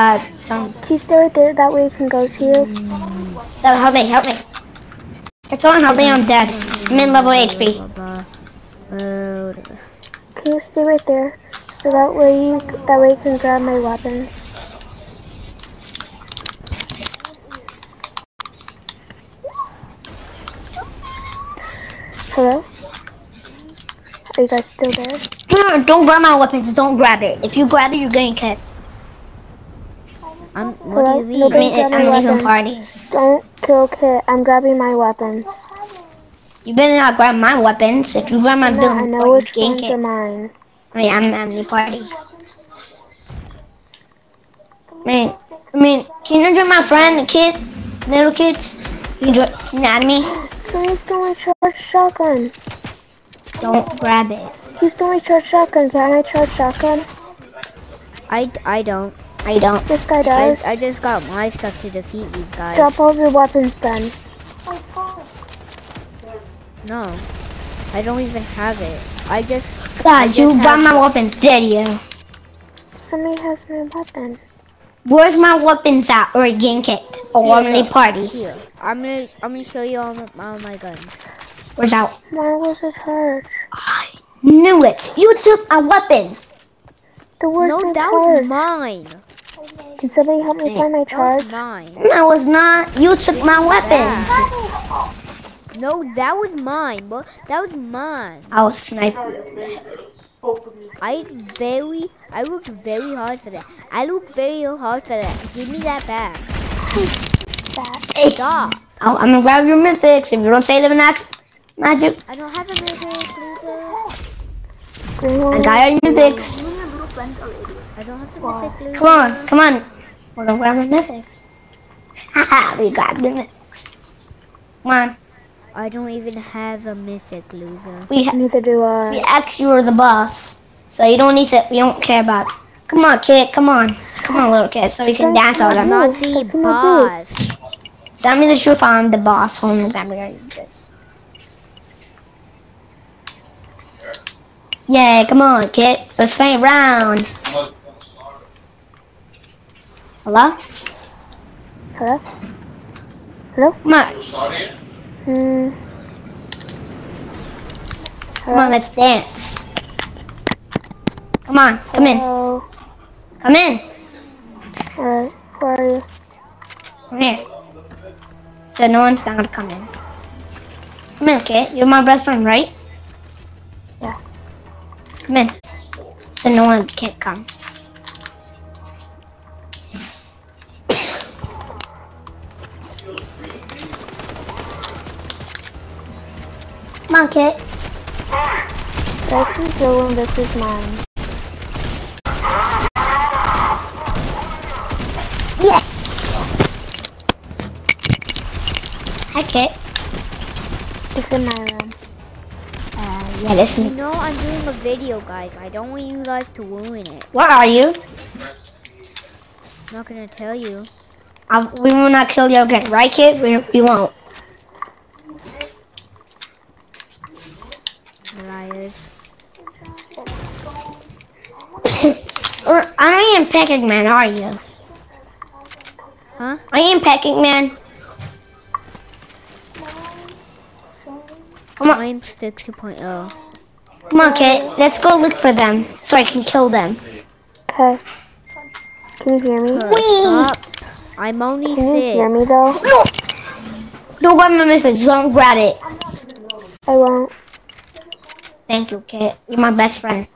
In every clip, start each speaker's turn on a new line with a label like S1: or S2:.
S1: uh, some.
S2: Can you stay right there? That way we can go to you.
S1: So help me, help me. It's on, help me, I'm dead. I'm in level HP.
S2: Can you stay right there? So that way you that way you can grab my weapons. Hello? Are you guys still there?
S1: No, don't grab my weapons, don't grab it. If you grab it, you're getting kicked.
S3: I'm, what do you mean?
S1: I mean, I'm
S2: my
S1: leaving
S2: weapons.
S1: party.
S2: Don't kill Kit. I'm grabbing my weapons.
S1: You better not grab my weapons. If you grab my
S2: I know,
S1: building,
S2: I know which ones are mine.
S1: I mean, I'm I'm party. I mean, I mean, can you join my friend, the kid, little kids? Can you join, can you add me?
S2: Somebody stole my charged shotgun.
S1: Don't grab it.
S2: You stole my charged shotgun. Can I have my shotgun?
S3: I, I don't.
S1: I don't.
S2: This guy
S3: I,
S2: does.
S3: I just got my stuff to defeat these guys.
S2: Drop all your weapons then.
S3: Oh, no. I don't even have it. I just.
S1: God,
S3: just
S1: you
S3: have
S1: grab my weapon. did you?
S2: Somebody has my weapon.
S1: Where's my weapons at? Or getting kicked? Or I'm in the party.
S3: Here. I'm gonna I'm gonna show you all my, all my guns.
S1: Where's out?
S2: Mine was a charge.
S1: I knew it. You took my weapon.
S2: The worst
S3: no, that
S2: charge.
S3: was mine.
S2: Can somebody help me find my
S3: That
S2: charge?
S3: was mine.
S1: No, was not. You took my weapon.
S3: No, that was mine. But that was mine.
S1: I was sniping.
S3: I very I worked very hard for that. I worked very hard for that. Give me that back.
S1: Hey,
S3: Stop.
S1: I'll- I'm gonna grab your mythics if you don't say them in that magic.
S3: I don't have a mythic, loser.
S2: Green
S1: I
S2: one.
S1: got your mythics.
S3: I don't have the mythic, loser.
S1: Come on, come on. We're gonna grab the mythics. Haha, we grabbed the mythics. Come on.
S3: I don't even have a mythic, loser.
S1: We ha-
S2: Neither do I.
S1: we asked you were the boss, so you don't need to. We don't care about. It. Come on, kid. Come on. Come on, little kid, so we can dance all
S3: I'm
S1: them.
S3: not the
S2: that's in my boot.
S3: boss.
S1: Tell me the truth. I'm the boss. Hold on, I'm gonna do this. Yeah, come on, kid. Let's fight round. Hello?
S2: Hello? Hello?
S1: Come on,
S2: Hmm.
S1: come on, let's dance. Come on, come in, come in.
S2: Alright, where are you?
S1: Come here. So no one's not gonna come in. Come in, kid. You're my best friend, right?
S2: Yeah.
S1: Come in. So no one can't come. Kid.
S2: This is your room, this is mine.
S1: Yes! Hi, kid.
S2: It's in my room.
S1: Uh, yeah, this is...
S3: You know I'm doing a video, guys. I don't want you guys to ruin it.
S1: What are you?
S3: I'm not gonna tell you.
S1: Uh, we will not kill you again, right, kid? We, we won't. I am Pecking Man, are you?
S3: Huh?
S1: I am Pecking Man. Come on,
S3: I'm 60.0.
S1: come on, kid. Let's go look for them so I can kill them.
S2: Okay. Can you hear me?
S3: Stop. I'm only
S2: Can you hear
S3: six.
S2: me though?
S1: No! Don't grab my message. Don't grab it.
S2: I won't.
S1: Thank you, kid. You're my best friend.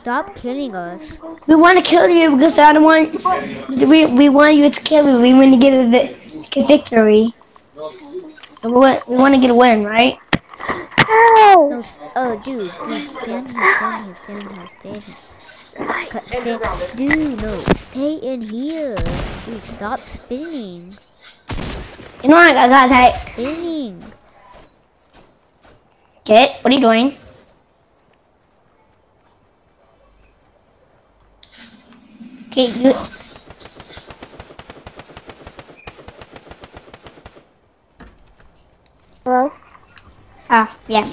S3: Stop killing us.
S1: We want to kill you because I don't want. We, we want you to kill you. We want to get a, a victory. We want, we want to get a win, right?
S2: Ow!
S3: No, oh, dude, dude, stand here, stand here, stand here, stand here. Cut, stay, dude, no, stay in here. Dude, stop spinning,
S1: You know what I got that.
S3: spinning.
S1: Kid, what are you doing? Okay, you.
S2: Hello?
S1: Ah, yeah.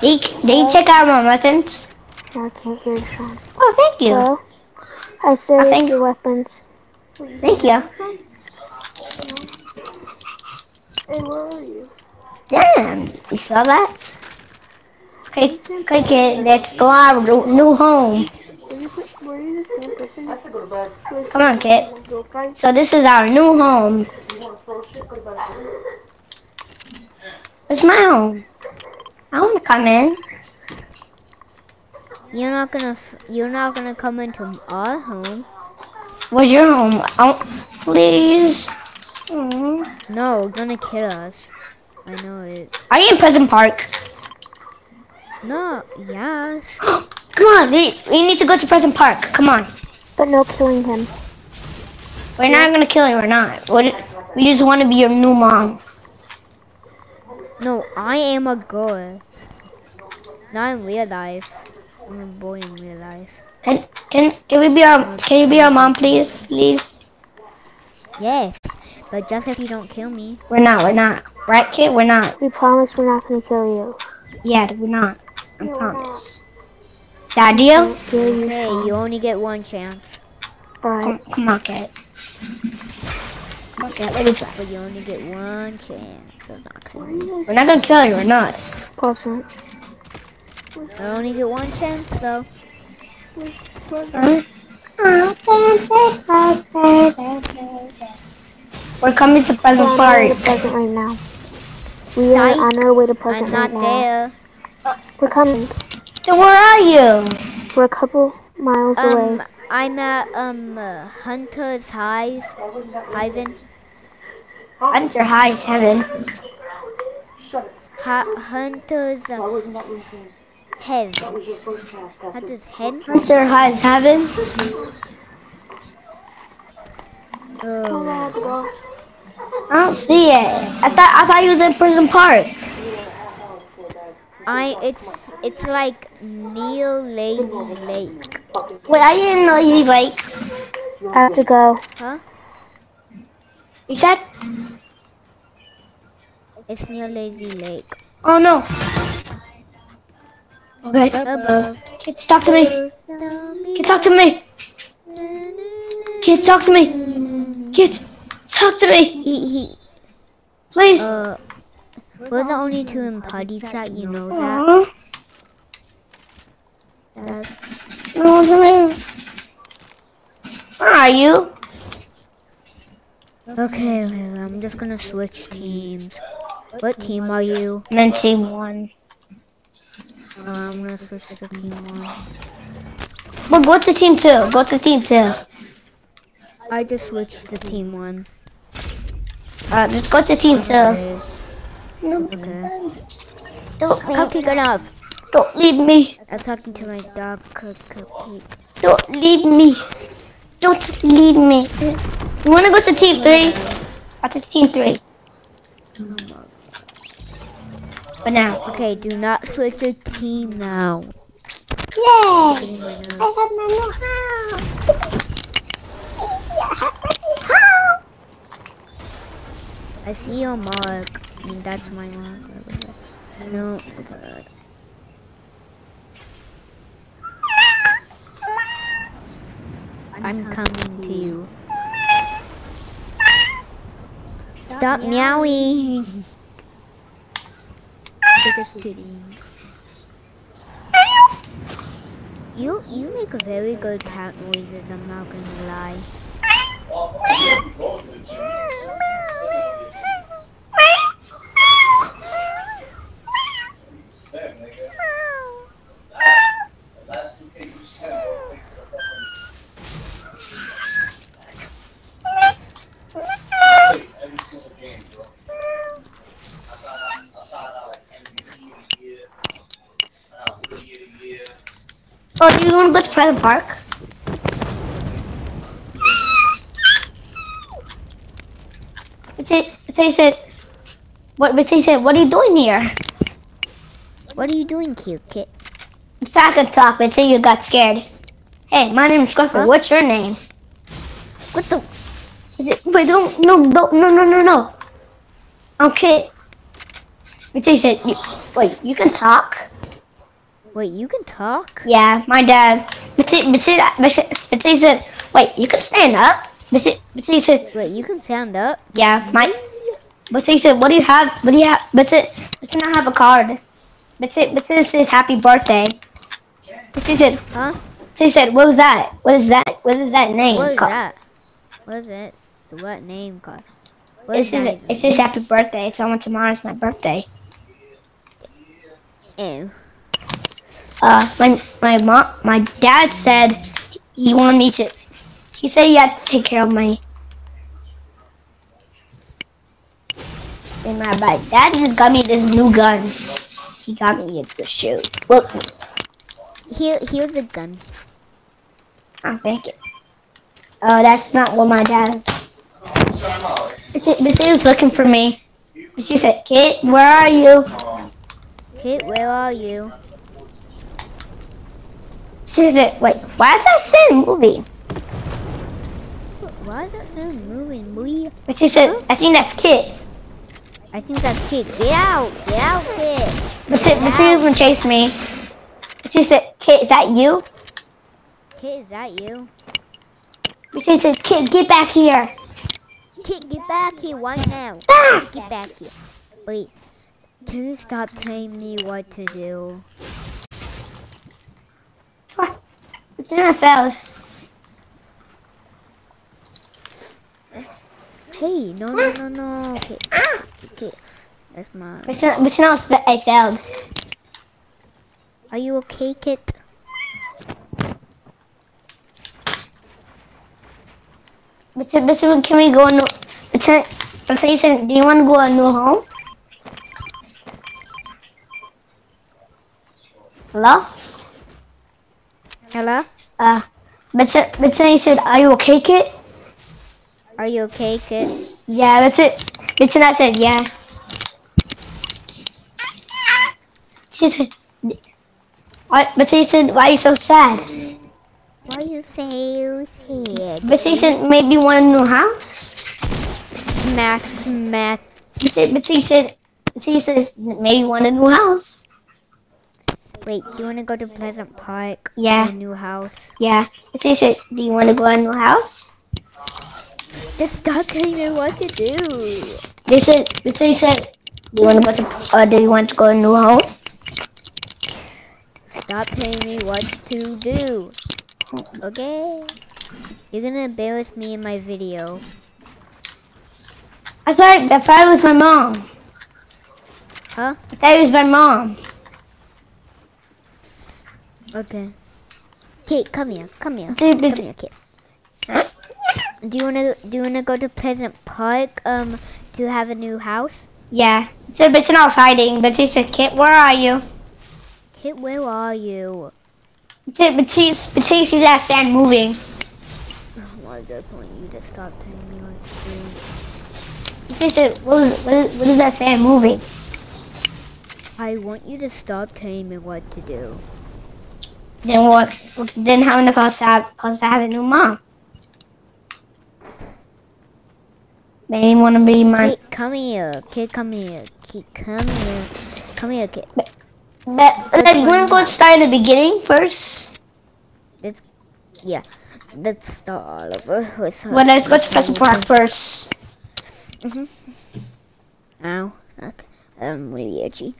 S1: They, they check out my weapons.
S2: I can't hear you, Sean.
S1: Oh, thank you.
S2: Hello? I saved
S1: think-
S2: your weapons.
S1: Thank you.
S2: Hey, where are you?
S1: Damn, you saw that? Okay, okay, let's go our new home.
S2: Were you the same person? I said go to bed.
S1: Come on,
S2: find
S1: So this is our new home. It's my home. I want to come in.
S3: You're not gonna. F- you're not gonna come into our home.
S1: Where's your home? Oh, please.
S3: No, you're gonna kill us. I know it.
S1: Are you in Pleasant Park?
S3: No. Yes.
S1: Come on, we, we need to go to Pleasant Park. Come on.
S2: But no killing him.
S1: We're not gonna kill you. We're not. What? We just want to be your new mom.
S3: No, I am a girl. Not in real life. I'm a boy in real life.
S1: Can can can we be our Can you be our mom, please? Please.
S3: Yes, but just if you don't kill me.
S1: We're not. We're not. Right, kid? We're not.
S2: We promise we're not gonna kill you.
S1: Yeah, we're not. I promise. Is that a?
S2: Kill you.
S3: Hey, you only get one chance.
S2: Alright.
S1: Come, come on, kid. Okay, let me try.
S3: But you only get one chance. So not killing me.
S1: We're not gonna kill you. We're not.
S2: Person.
S3: I only get one chance though.
S1: We're coming to
S2: We're
S1: Pleasant
S2: on to
S1: Park.
S2: Pleasant right now. We are on our way to Pleasant
S3: I'm
S2: right
S3: not
S2: now.
S3: there.
S2: We're coming.
S1: So where are you?
S2: We're a couple miles
S3: Um,
S2: away.
S3: I'm at um uh, Hunter's Highs, Hiven,
S1: Hunter High Heaven.
S3: ha- Hunter's uh, Head, Hunter's Head.
S1: Hunter High Heaven.
S3: Oh,
S1: I don't see it. I thought I thought you was in Prison Park.
S3: I it's it's like Neil Lazy Lake,
S1: Wait, are you in Lazy Lake?
S2: I have to go.
S3: huh?
S1: You said?
S3: It's near Lazy Lake.
S1: Oh no. Okay.
S3: Above.
S1: Kids, talk to me. Kids, talk to me. Kids, talk to me. Kids, talk to me,
S3: He he.
S1: please.
S3: Uh, we're the only two in party chat. You know that. That's
S1: No, come here. Where are you?
S3: Okay, okay, I'm just gonna switch teams. What team are you?
S1: I'm in team one.
S3: Uh, I'm gonna switch to team one.
S1: Well, go to team two. Go to team two.
S3: I just switched to team one.
S1: Uh, just go to team two. No,
S3: okay.
S1: don't leave,
S3: Cupcake enough.
S1: don't leave me.
S3: I was talking to my dog, Cup Cupcake.
S1: Don't leave me. Don't leave me. You wanna go to team three? Go to team three. But now.
S3: Okay, do not switch to team now.
S1: Yay! I have my new house. I have my new house.
S3: I see your mark. I mean, that's my mark. No. I'm coming to you. Stop meowing. Just kidding. You you make a very good cat noises. I'm not gonna lie.
S1: Oh, do you want to go to Pleasant Park? They said, what? But they said, what are you doing here?
S3: What are you doing, cute
S1: kid? I could talk until you got scared. Hey, my name is Scruffy.
S3: Huh?
S1: What's your name?
S3: What the?
S1: It, wait, don't, no, don't, no, no, no, no. Okay. But they said, you, wait, you can talk?
S3: Wait, you can talk?
S1: Yeah, my dad. But he, but he, but he, but he said, wait, you can stand up? But he, but he said,
S3: Wait, you can stand up?
S1: yeah, my. But he said, what do you have? What do you have? But it, but you not have a card. But it, but it says happy birthday. But he said,
S3: Huh?
S1: he said, what was that? What is that? What is that name?
S3: What is
S1: called?
S3: that? What is it? What name called? What
S1: It
S3: is
S1: says,
S3: that
S1: it says happy birthday. It's on tomorrow's my birthday.
S3: Ew.
S1: Uh, my my mom, my dad said he wanted me to. He said he had to take care of my. And my, my dad just got me this new gun. He got me it to shoot. Look,
S3: Here, here's a gun.
S1: I think it. Oh, that's not what my dad. But he, was looking for me. She said, "Kid, where are you?"
S3: Kit, where are you?
S1: She said, "Wait, why is that stand moving?"
S3: Why is that sound moving?
S1: But she said, "I think that's Kit."
S3: I think that's Kit. Get out! Get out, Kit!
S1: But she, but she gonna chase me. She said, "Kit, is that you?"
S3: Kit, is that you?
S1: She said, "Kit, get back here."
S3: Kit, get back here right now.
S1: Ah!
S3: Get back here. Wait, can you stop telling me what to do?
S1: But then
S3: Hey, no, no, no, no. Okay, okay. That's mine.
S1: But then, but then I, failed.
S3: Are you okay, Kit?
S1: But but can we go? No, but but "Do you want to go a new home?" Hello?
S3: Hello?
S1: Uh, but then he said, "Are you okay, Kit?"
S3: Are you okay, Kit?
S1: Yeah, that's it. But then I said, "Yeah." She said, "What?" But he said, "Why are you so sad?"
S3: Why are you so sad?
S1: But he said, "Maybe you want a new house."
S3: Max, Max.
S1: He said, but he said, but he said, maybe you want a new house.
S3: Wait, do you want to go to Pleasant Park?
S1: Yeah.
S3: New house.
S1: Yeah. But he said, do you want to go a new house?
S3: Just stop telling me what to do.
S1: They said, he said, do you want to go to, or do you want to go a new home?
S3: Stop telling me what to do. Okay? You're gonna embarrass me in my video.
S1: I thought, I thought it was my mom.
S3: Huh?
S1: I thought it was my mom.
S3: Okay. Kate, come here. Come here. Come here, Kate. Do you wanna do you wanna go to Pleasant Park um to have a new house?
S1: Yeah. Said, but I was hiding. But he said, Kit, where are you?
S3: Kit, where are you?
S1: But she's, but she sees that fan moving.
S3: I just want you to stop telling me what to do.
S1: What is, what is, what is that fan moving?
S3: I want you to stop telling me what to do.
S1: Then what? Then how am I supposed to have, supposed to have a new mom? They want to be my.
S3: Kate, come here. Kid, come here. Kid, come here. Come here, kid.
S1: But you want to go start in the beginning first?
S3: Let's, Yeah. Let's start all over. With
S1: Well, let's go to Pleasant Park first. Mhm.
S3: Mm Ow. Okay. Um, really itchy.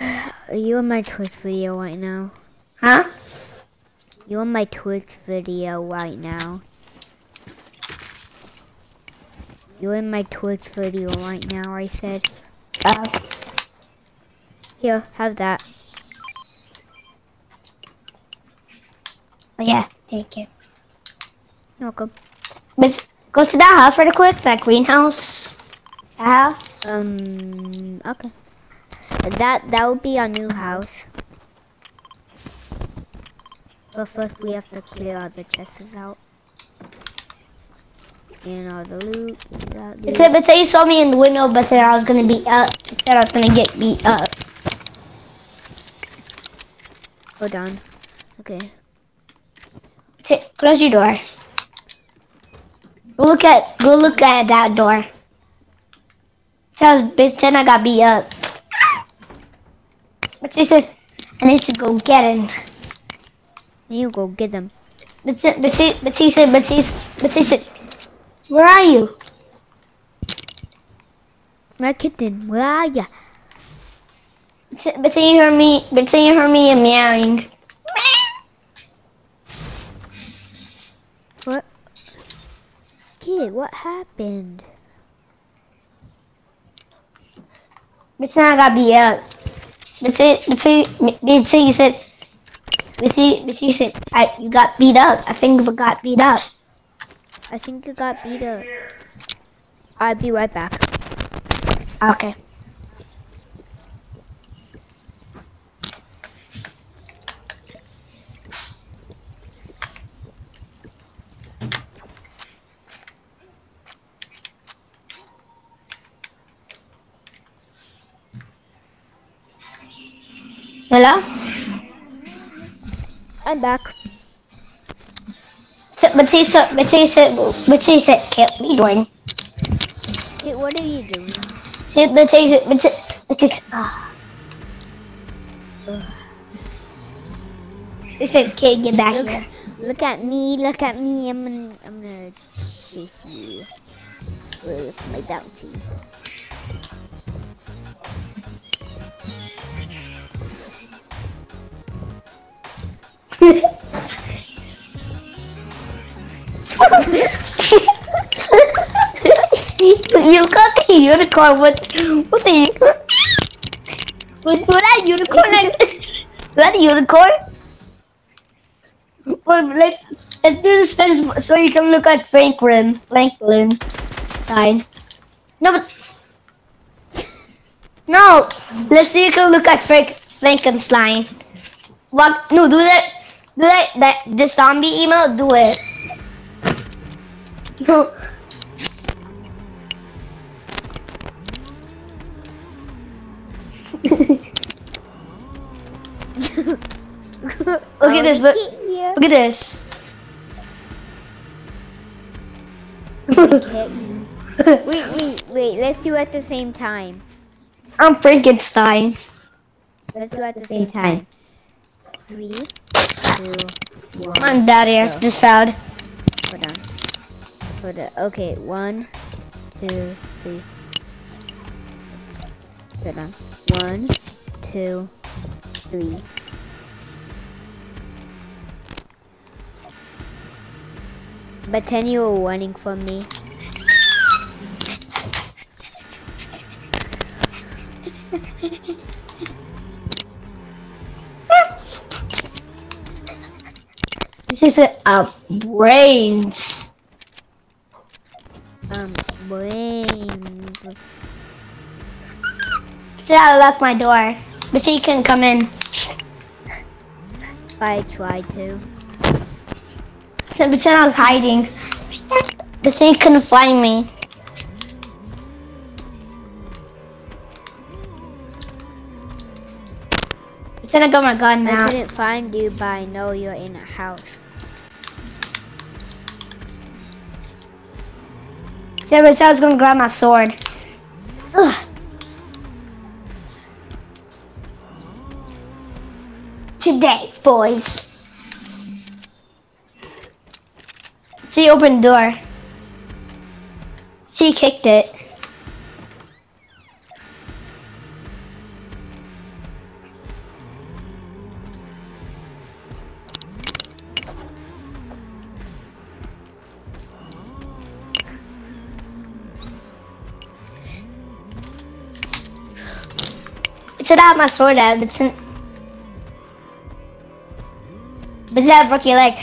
S3: Are you on my Twitch video right now?
S1: Huh?
S3: You on my Twitch video right now? You in my Twitch video right now, I said.
S1: Uh,
S3: Here, have that.
S1: oh yeah, thank you.
S3: You're Welcome.
S1: Let's go to that house really quick, that greenhouse. That house.
S3: Um, okay. That, that would be our new house. But first we have to clear all the chests out. And all the loot. and
S1: It
S3: loot.
S1: said, but they saw me in the window, but said I was gonna beat up. Said I was gonna get beat up.
S3: Hold on. Okay.
S1: T- close your door. Go look at go look at that door. Tells bitch then I got beat up. But she says I need to go get him.
S3: You go get them.
S1: But see, but but said, but see, but see, said, where are you?
S3: My kitten, where are ya?
S1: But but you heard me, but see, you heard me meowing.
S3: What? Kid, what happened?
S1: But see, I got beat up. But see, but see, but see, you said, see, but see, said, I, you got beat up. I think we got beat up.
S3: I think you got beat up. I'll be right back.
S1: Okay. Hello?
S3: I'm back.
S1: So, but she said, but she said, but she said, can't be doing.
S3: Kid, what are you doing?
S1: See, but she said, but she, but said, ah. She said, kid, get back
S3: Look,
S1: here.
S3: look at me, look at me. I'm gonna, I'm gonna chase you with my bounty.
S1: You got the unicorn. What? What the? What? What that unicorn? Is that unicorn? Well, let's let's do this first so you can look at Franklin. Franklin. Fine. No, but no. Let's see. You can look at Frank Frankenstein. What? No, do that. Do that. That the zombie email. Do it. No. Look at this, but look at this.
S3: Wait, wait, wait. Let's do it at the same time.
S1: I'm Frankenstein.
S3: Let's do it at the same time. Three, two, one.
S1: Come on, Daddy, I just found.
S3: Hold on. Hold on. Okay, one, two, three. Hold on. One, two, three. But then you were running from me.
S1: This is a, a brains.
S3: Um, brains.
S1: Should I lock my door? But she can come in.
S3: I tried to.
S1: So, but then I was hiding. But she couldn't find me. But then I got my gun now.
S3: I couldn't find you, but I know you're in a house.
S1: But I was gonna grab my sword. Ugh. Today, boys. She opened the door. She kicked it. Should have my sword out? But since but that broke your leg.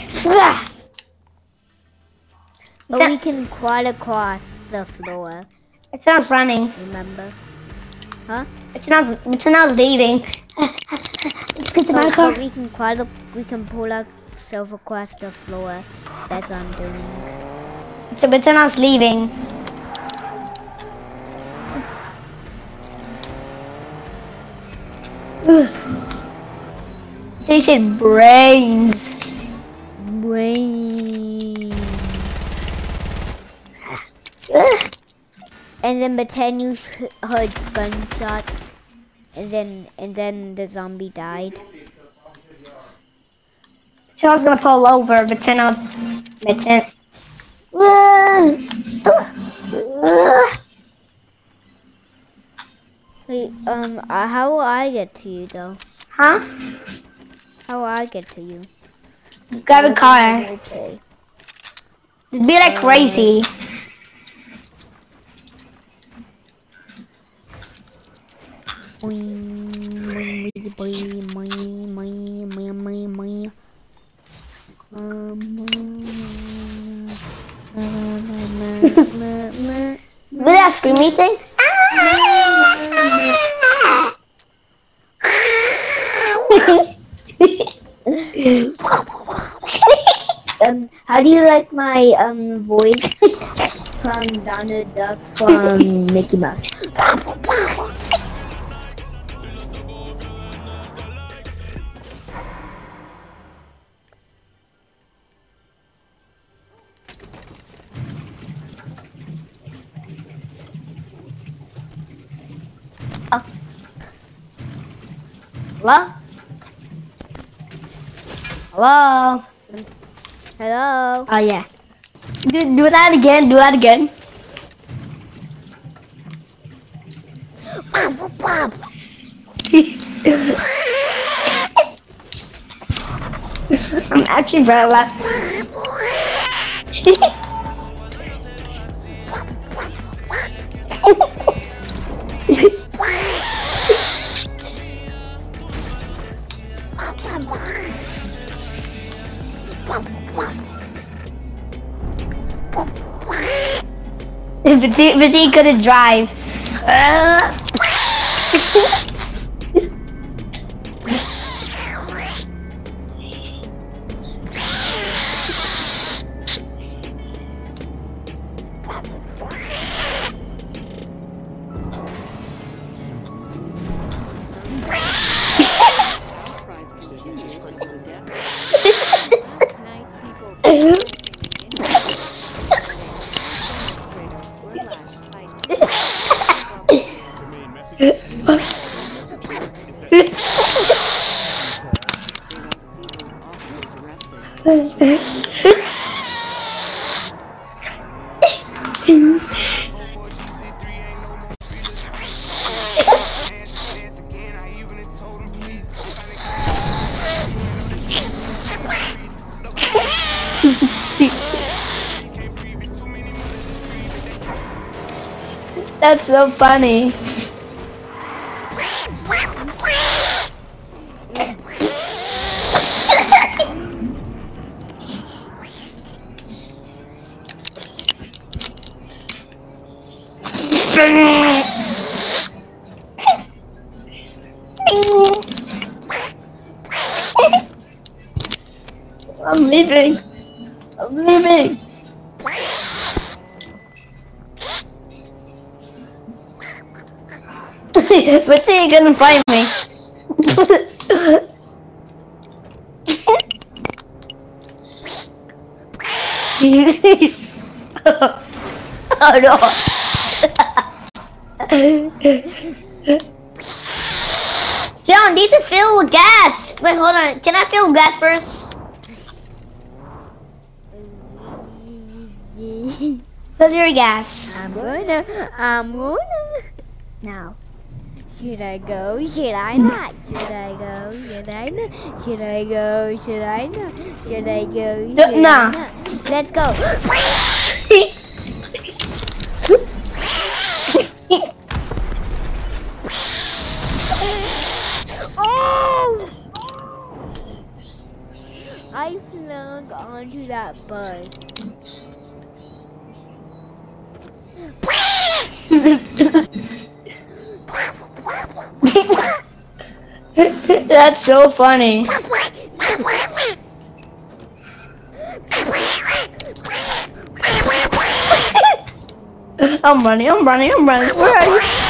S3: But
S1: That-
S3: we can crawl across the floor,
S1: It sounds running.
S3: remember? Huh?
S1: It sounds. It sounds leaving. Let's get to my
S3: oh,
S1: car.
S3: but we can crawl, we can pull ourselves across the floor. That's what I'm doing.
S1: So, but sounds leaving. You said brains.
S3: Brain.
S1: Ugh.
S3: And then pretend you heard gunshots, and then and then the zombie died.
S1: So I was gonna pull over, but then I'll, but then.
S3: Wait, um, uh, how will I get to you though?
S1: Huh?
S3: How will I get to you?
S1: Grab a car.
S3: Okay.
S1: Just be like crazy.
S3: Um.
S1: With that screaming thing.
S3: Um, how do you like my um voice from Donald Duck from Mickey Mouse?
S1: Hello? Hello?
S3: Hello.
S1: Oh yeah. Do, do that again. Do that again. I'm actually very loud. but he couldn't drive. So funny. I'm leaving. I'm leaving. but they ain't gonna find me. oh no. John, need to fill with gas. Wait, hold on. Can I fill gas first? Fill your gas.
S3: I'm gonna, I'm gonna. Now, should I go? Should I not? Should I go? Should I not? Should I go? Should I not? Should I go?
S1: No,
S3: I not? Let's go. Oh! I flung onto that bus.
S1: That's so funny. I'm running, I'm running, I'm running. Where are you?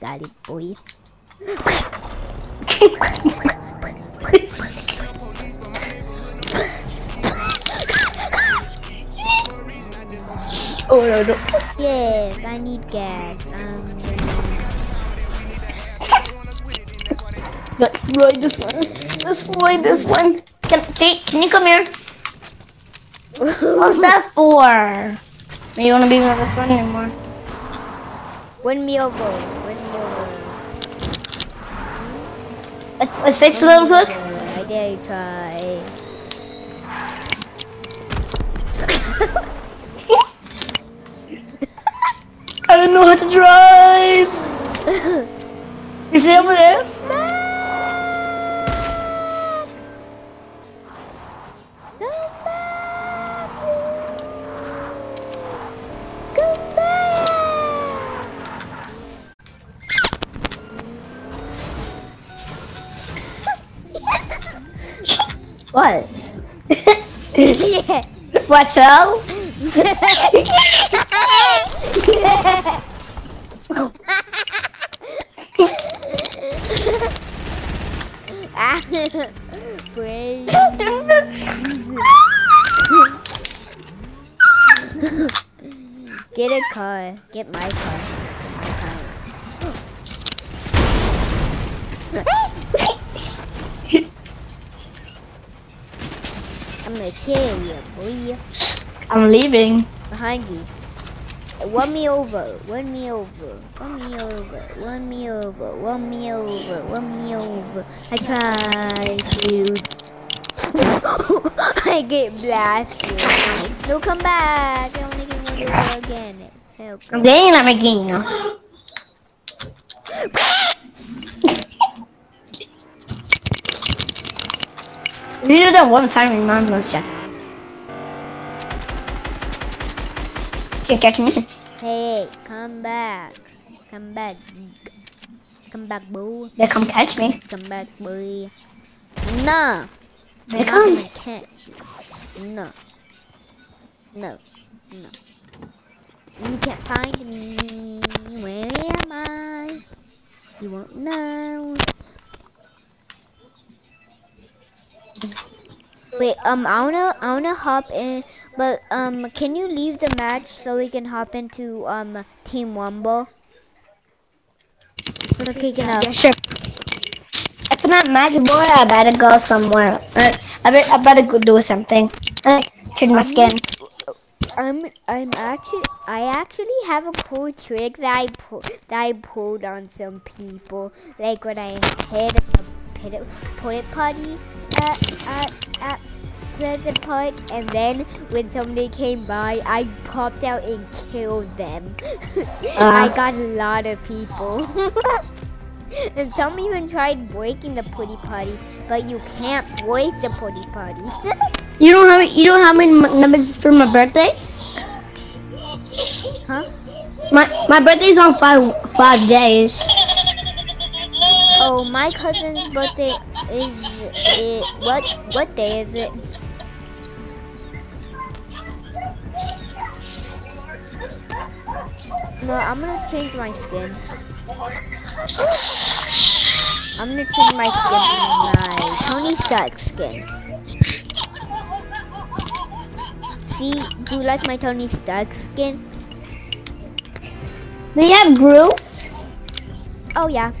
S3: Got it. You got it, boy.
S1: Oh no, no.
S3: Yes, I need gas. Um,
S1: Let's destroy this one. Destroy this one. Can, Kate, can you come here? What's that for? You want to be with this one anymore?
S3: win me over. Win me over.
S1: Let's, fix a little quick.
S3: I dare you try.
S1: I don't know how to drive. Is it over there? What?
S3: yeah. Ah. Praise. Get a car. Get. My car. I'm gonna kill you, boy.
S1: I'm leaving.
S3: Behind you. Run me over. Run me over. Run me over. Run me over. Run me over. Run me over. I try to. I get blasted. No, come back. I don't make it over again. It's so
S1: I'm getting that again. You do that one time, mom will check. Can't catch me.
S3: Hey, come back. Come back. Come back, boo.
S1: They come catch me.
S3: Come back, boy. No.
S1: They come.
S3: catch you. No. No. No. You can't find me. Where am I? You won't know. Wait, um, I wanna, I wanna hop in, but um, can you leave the match so we can hop into um Team Rumble? Okay, enough.
S1: Yeah, sure. If not magic boy, I better go somewhere. I, I, bet, I better go do something. I change my skin.
S3: I'm I'm actually I actually have a cool trick that I that I pulled on some people. Like when I hit a pit party at at at Pleasant Park, and then when somebody came by, I popped out and killed them. I
S1: Uh.
S3: got a lot of people. And some even tried breaking the putty party, but you can't break the putty party.
S1: You don't have you don't have any numbers for my birthday?
S3: huh?
S1: My my birthday's on five five days.
S3: Oh, my cousin's birthday is it? What what day is it? No, I'm gonna change my skin. I'm gonna change my skin to my Tony Stark skin. See, do you like my Tony Stark skin?
S1: Do you have Gru?
S3: Oh yeah.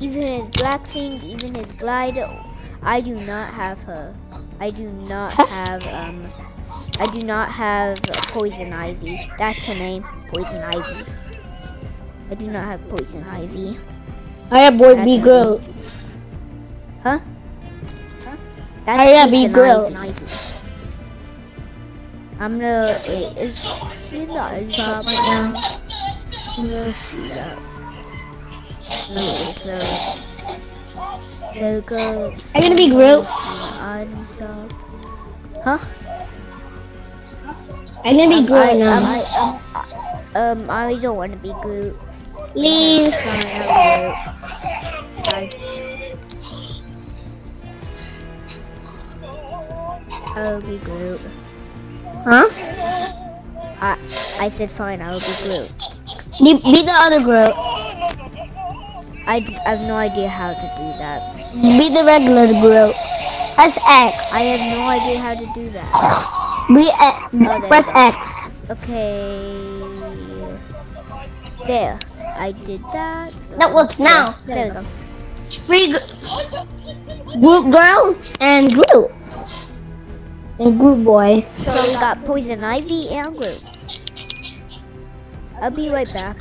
S3: Even his black thing, even his glider. I do not have her. I do not have um. I do not have poison ivy. That's her name, poison ivy. I do not have poison ivy.
S1: I have boy
S3: That's
S1: B
S3: a-
S1: Gru.
S3: Huh? That's
S1: be
S3: poison
S1: grilled.
S3: ivy. I'm gonna. Wait, is she not in top right now? Where is she at? So.
S1: Are you gonna be Groot?
S3: Huh?
S1: I'm gonna be Groot now.
S3: I, um, um, I don't want to be Groot.
S1: Please.
S3: Be Groot. I'll be Groot.
S1: Huh?
S3: I, I said fine, I'll be Groot.
S1: Be, be the other Groot.
S3: I, have no idea how to do that.
S1: Be the regular Groot. Press X.
S3: I have no idea how to do that.
S1: Be oh,
S3: there
S1: press. X.
S3: Okay. There. I did that.
S1: That works now.
S3: There we go.
S1: Free Gr- Groot girl and Groot. And Groot boy.
S3: So we got Poison Ivy and Groot. I'll be right back.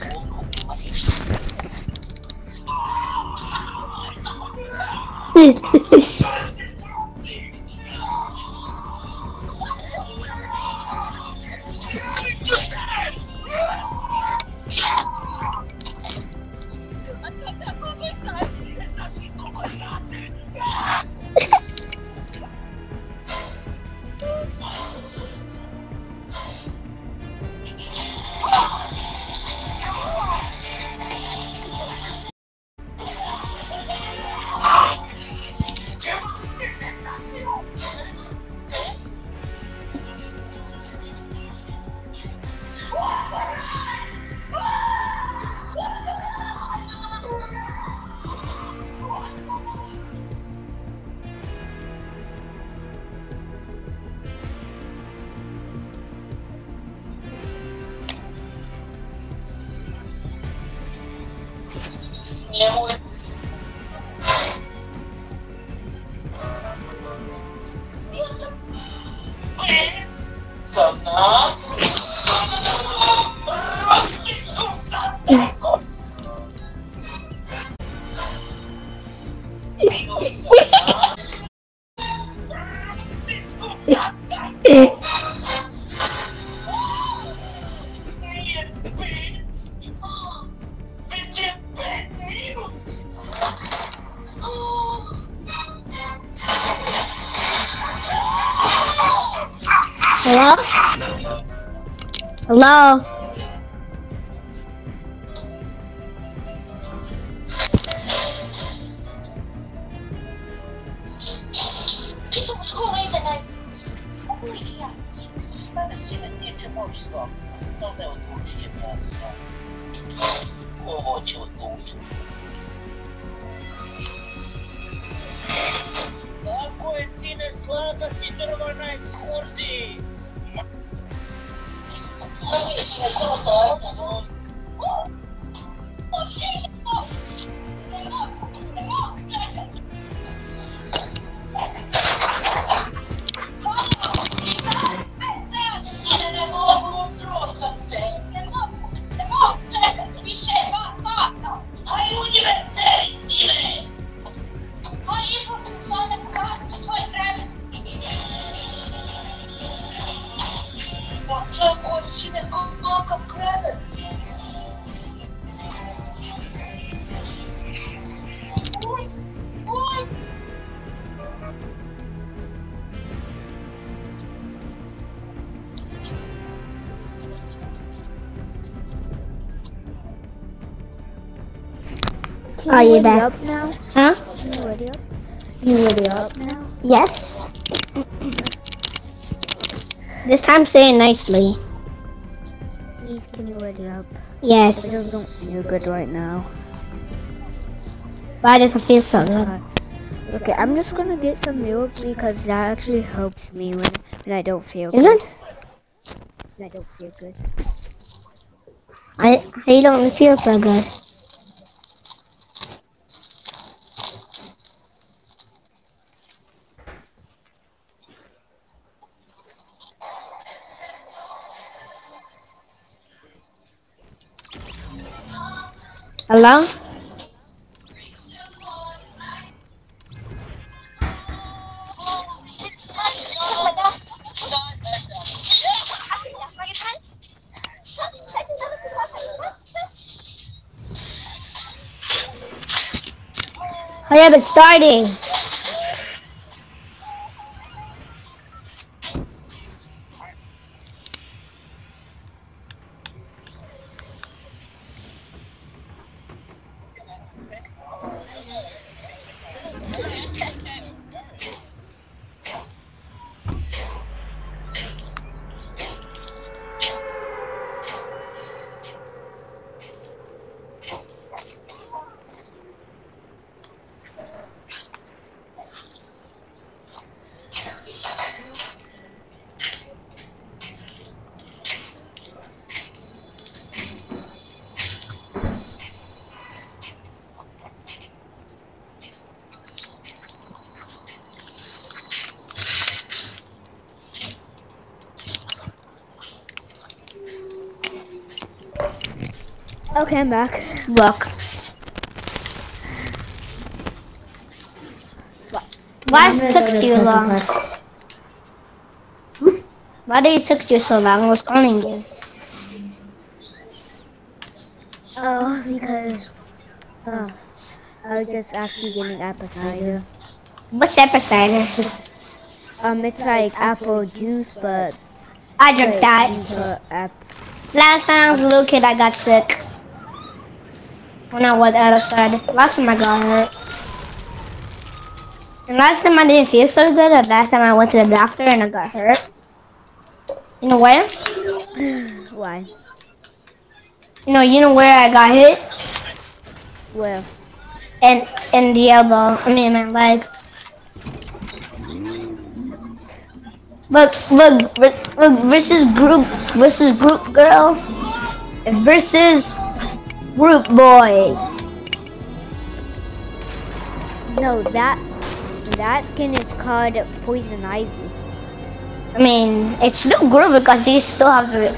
S1: Hello? Hello? Are you
S3: ready
S1: back?
S3: up now?
S1: Huh?
S3: Can you ready up?
S1: You ready
S3: Up now?
S1: Yes. This time say it nicely.
S3: Please, can you ready up? I
S1: Yes.
S3: just don't feel good right now.
S1: Why does it feel so good?
S3: Okay, I'm just gonna get some milk because that actually helps me when, when I don't feel
S1: Is
S3: good.
S1: it?
S3: When I don't feel good.
S1: I I don't feel so good. Hello? Hurry up, it's
S3: I'm back.
S1: Look. Why it took you long? Why did it took you so long? I was calling you.
S3: Oh, because oh, I was just actually getting apple cider.
S1: What's apple cider?
S3: Um, it's like apple juice, but
S1: I drank that. Last time I was a little kid, I got sick. When I was outside. Last time I got hurt. And last time I didn't feel so good, and last time I went to the doctor and I got hurt. You know where?
S3: why?
S1: You know, you know where I got hit?
S3: Well,
S1: And in the elbow. I mean, my legs. Look, look, look, versus Groot, versus Groot girl, versus Groot boy.
S3: no, that that skin is called poison ivy.
S1: I mean, it's still good because you still have the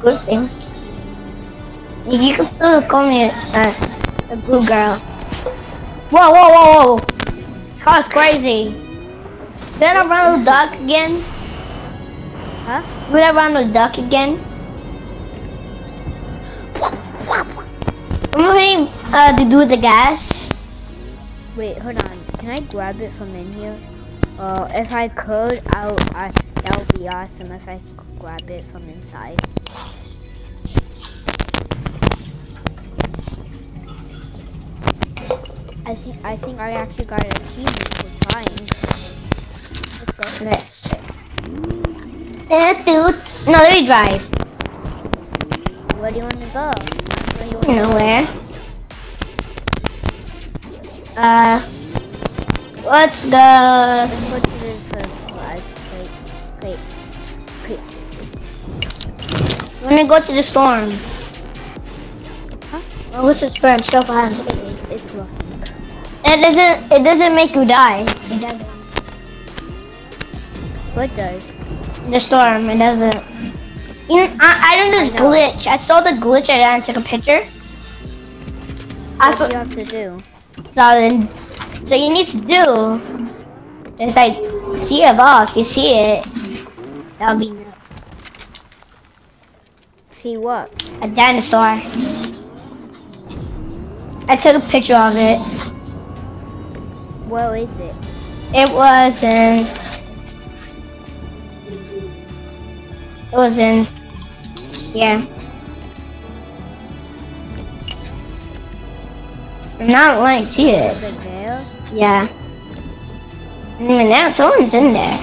S1: good things. You can still call me a, a Groot girl. Whoa, whoa, whoa, whoa! This car's crazy. Then I run with duck again.
S3: Huh?
S1: Would I run with duck again? Moving uh, to do the gas.
S3: Wait, hold on. Can I grab it from in here? Uh, if I could, I, would- I that would be awesome if I could grab it from inside. I think I think I actually got an achievement for trying. Let's go.
S1: Let's see. Uh, dude. No, let me drive.
S3: Where do you want to go? Where you wanna-
S1: Nowhere. Uh, let's go.
S3: This.
S1: We're gonna go to the storm.
S3: Huh?
S1: Oh, what's the storm? Stuff has.
S3: It's working.
S1: It doesn't. It doesn't make you die. It doesn't.
S3: What does?
S1: The storm. It doesn't. You know, I, I done this
S3: I know.
S1: glitch. I saw the glitch. I done took a picture. I
S3: What you have to do?
S1: so then, so you need to do is like see a ball. You see it, that'll be
S3: See what?
S1: a dinosaur. I took a picture of it.
S3: Where is it?
S1: It was in. It was in. Yeah. I'm not like
S3: Is
S1: it.
S3: it?
S1: Yeah. And even now, someone's in there.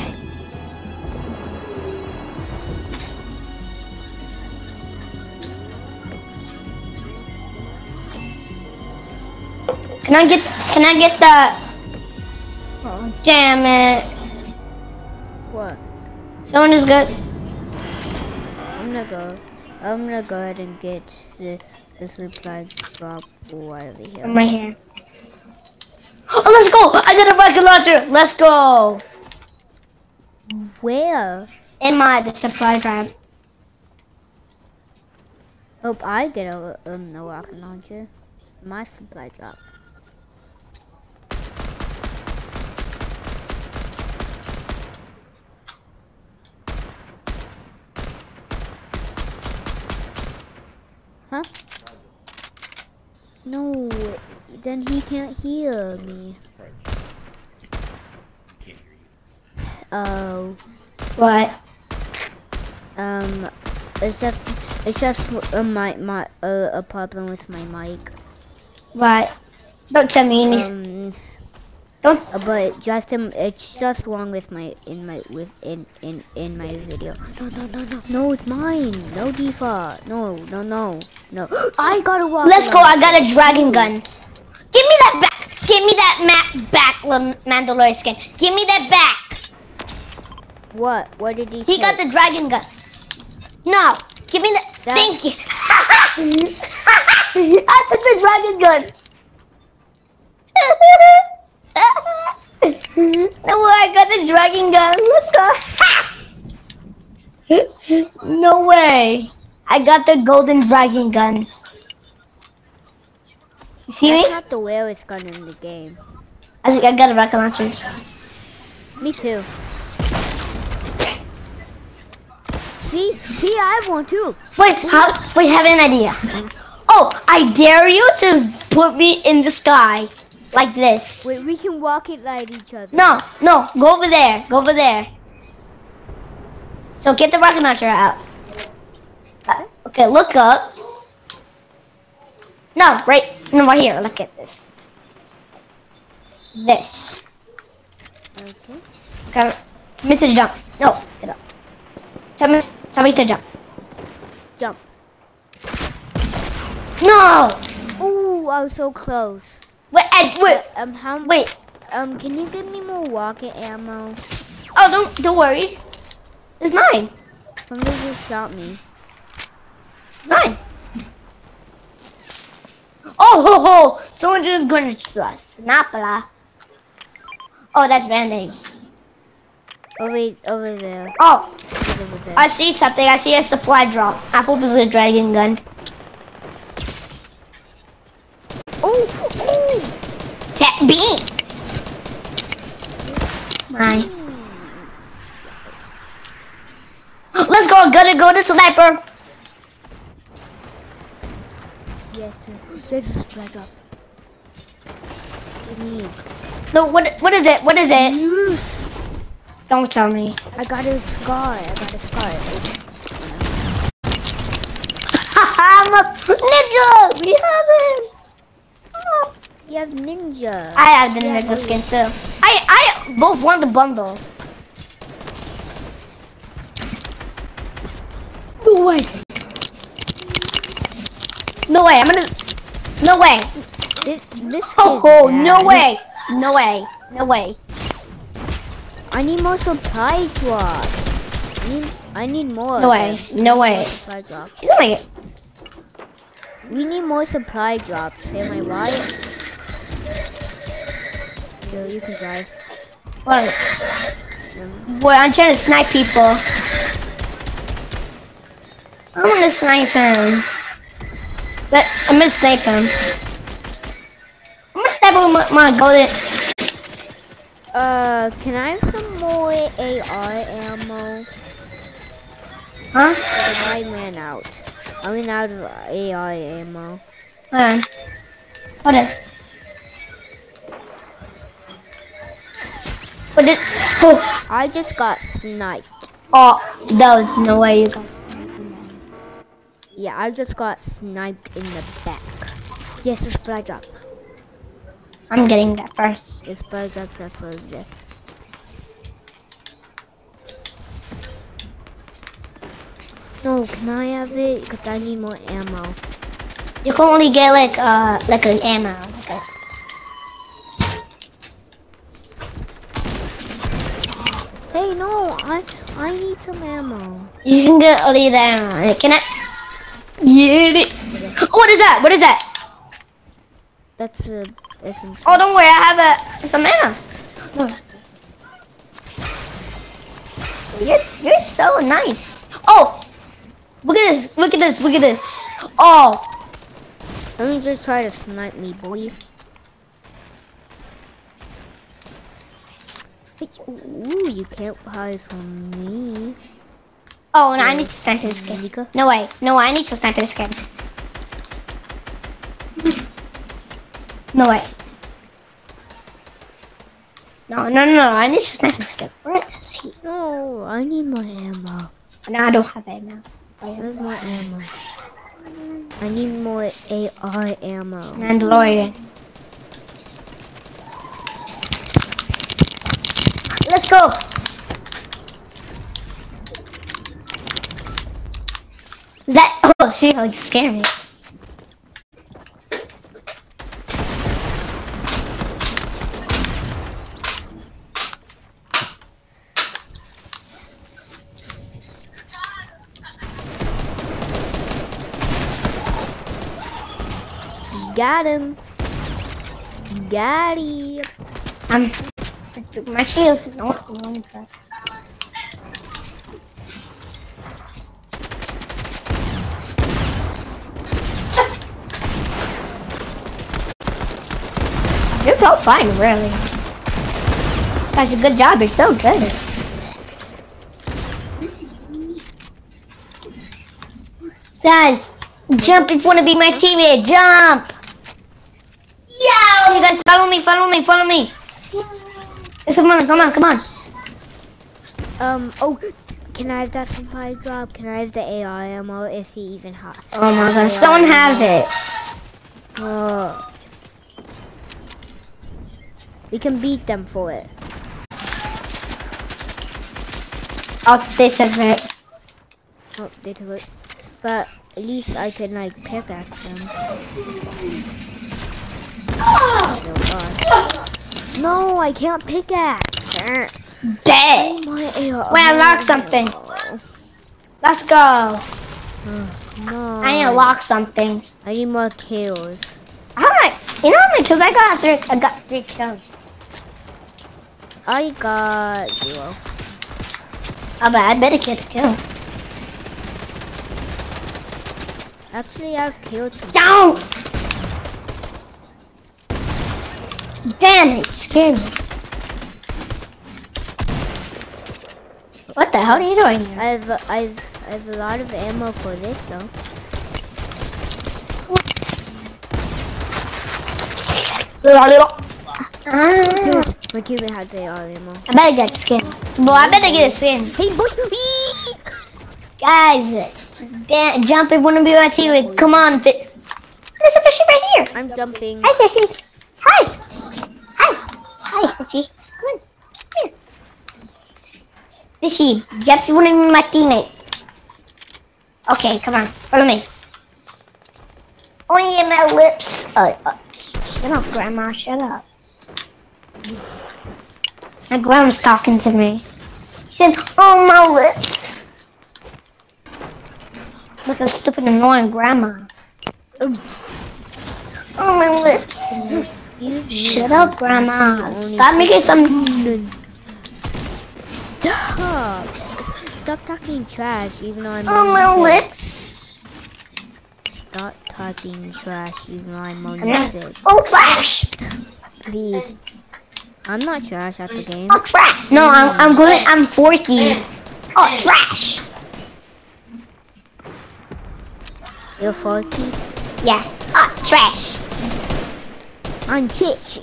S1: Can I get? Can I get that? Oh, damn it!
S3: What?
S1: Someone just got.
S3: I'm gonna go. I'm gonna go ahead and get the, the supply drop over here.
S1: I'm right here. Oh, let's go! I got a rocket launcher. Let's go!
S3: Where?
S1: In my the supply drive.
S3: Hope I get a um a rocket launcher. My supply drop. Huh? No, then he can't hear me. Oh.
S1: What?
S3: Um, it's just it's just a my my uh, a problem with my mic.
S1: What? Don't tell me anything.
S3: Um,
S1: Don't.
S3: uh, but just um, it's just wrong with my in my with in in in my video. No no no no no, it's mine. No default. No no no no. I got a rocket
S1: Let's go. I got a dragon gun. Give me that back. Give me that map back, Mandalorian skin. Give me that back.
S3: What? What did he?
S1: He got the dragon gun. No. Give me the.
S3: That-
S1: Thank you. I took the dragon gun. no, way! I got the dragon gun. Let's go. no way. I got the golden dragon gun. You see me?
S3: That's not the rarest gun in the game.
S1: I, I got a rocket launcher.
S3: Me too. See, see, I have one too.
S1: Wait, how? Wait, have an idea. Oh, I dare you to put me in the sky like this.
S3: Wait, we can walk it like each other.
S1: No, no, go over there. Go over there. So get the rocket launcher out. Uh, okay, look up. No, right, no, right here. Look at this. This.
S3: Okay.
S1: Come, tell me to jump. No, get up. Tell me, tell me to jump.
S3: Jump.
S1: No.
S3: Ooh, I was so close.
S1: Wait, wait,
S3: Um, how?
S1: wait.
S3: Um, can you give me more rocket ammo?
S1: Oh, don't, don't worry. It's mine.
S3: Somebody just shot me.
S1: It's mine. Oh, ho, ho! Someone just gonna trust. Napala. Oh, that's band-aids.
S3: Over, over there.
S1: Oh,
S3: Over there.
S1: I see something. I see a supply drop. I hope it's a dragon gun.
S3: oh,
S1: bean. Mine. Let's go. Gonna go to sniper.
S3: Yes, a spread up.
S1: No, what? What is it? What is it?
S3: Yes.
S1: Don't tell me.
S3: I got a scar. I got a scar.
S1: I'm a ninja. We have it.
S3: You have ninja.
S1: I have the ninja skin too. I I both want the bundle. No way. No way. I'm gonna. No way.
S3: This, this
S1: Oh, oh no way. No way. No way.
S3: I need more supply drops. I need, I need more.
S1: No way. No way.
S3: Supply
S1: don't like it.
S3: We need more supply drops. Am I right? Yo, you can drive.
S1: What? Boy, I'm trying to snipe people. I'm gonna snipe him. Let, I'm gonna snipe him. I'm gonna snipe him with my golden.
S3: Uh, can I have some more AR ammo?
S1: Huh?
S3: I ran out. I ran out of AR ammo.
S1: Hold on. Hold on. But it's. Oh,
S3: I just got sniped.
S1: oh, that was no way you got.
S3: Yeah, I just got sniped in the back. Yes, it's supply drop.
S1: I'm getting that first.
S3: It's supply drop that's what it is. No, can I have it? Because I need more ammo.
S1: You can only get like uh like an ammo. Okay.
S3: Hey, no, I I need some ammo.
S1: You can get only the ammo. Can I? Yeah. What is that? What is that?
S3: That's a essence.
S1: Oh, don't worry. I have a some ammo. Oh. You're you're so nice. Oh, look at this. Look at this. Look at this. Oh,
S3: Let me just try to snipe me, boy. Ooh, you can't hide from me.
S1: oh, no, I need to snipe this skin. No way. No, I need to snipe this skin. No way. No, no, no, no. I need to snipe this skin. Where is he?
S3: No, I need more ammo.
S1: No, I don't have ammo.
S3: Where's my ammo? I need more AR ammo.
S1: Mandalorian. Let's go. That oh, she like scared me.
S3: Got him. Got him.
S1: I'm my shield's not going for. You're so fine, really. Guys, a good job. You're so good. Guys, jump if you want to be my teammate. Jump! Yeah! You guys, follow me, follow me, follow me. Come on, come on, come on.
S3: Um, oh, can I have that supply drop? Can I have the AR ammo if he even has?
S1: Oh my gosh, someone have it.
S3: Oh. We can beat them for it.
S1: Oh, they took it.
S3: Oh, they took it. But at least I can like pickaxe them. Oh. No, I can't pickaxe.
S1: Bet.
S3: Oh my AR.
S1: Wait, unlock something. Let's go.
S3: No.
S1: I need to lock something.
S3: I need more kills.
S1: Alright, you know how many kills I got? Three, I got three kills.
S3: I got zero.
S1: Oh, but I better get a kill.
S3: Actually, I've killed some.
S1: Down! Damn it, scared me. What the hell are you doing here?
S3: I've I've I've a lot of ammo for this though.
S1: Ah,
S3: My teammate has AR ammo.
S1: I better get skin. Boy, I better get a skin.
S3: Hey boy!
S1: Guys, Dan, jump if wanna be my teammate. Come on, fi- There's a fishy right here.
S3: I'm jumping.
S1: Hi, fishy. Hi. Come on. Come here. Fishy, you wanna be my teammate. Okay, come on. Follow me. Oh yeah, my lips. Uh, uh, shut up, Grandma. Shut up. My grandma's talking to me. He said, "Oh my lips." Like a stupid, annoying grandma. Oh my lips. Shut up, grandma. Stop making some.
S3: Stop! Stop talking trash, even though I'm
S1: Oh my lips.
S3: Stop talking trash, even though I'm only six.
S1: Oh trash.
S3: Please. I'm not trash at the game.
S1: Oh trash. No, I'm I'm good. I'm forky. Oh trash.
S3: You're 40.
S1: Yeah. Oh trash.
S3: I'm Twitch.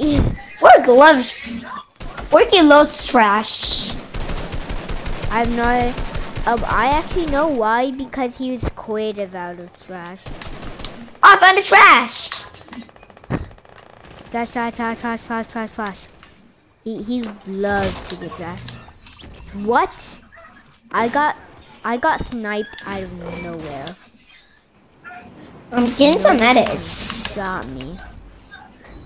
S1: Forky loves. Forky loves trash.
S3: I'm not. Um, I actually know why because he was creative out of trash.
S1: I found the trash.
S3: Trash, trash, trash, trash, trash, trash, trash. He he loves to get trash. What? I got I got sniped out of nowhere.
S1: I'm getting some edits.
S3: Got me.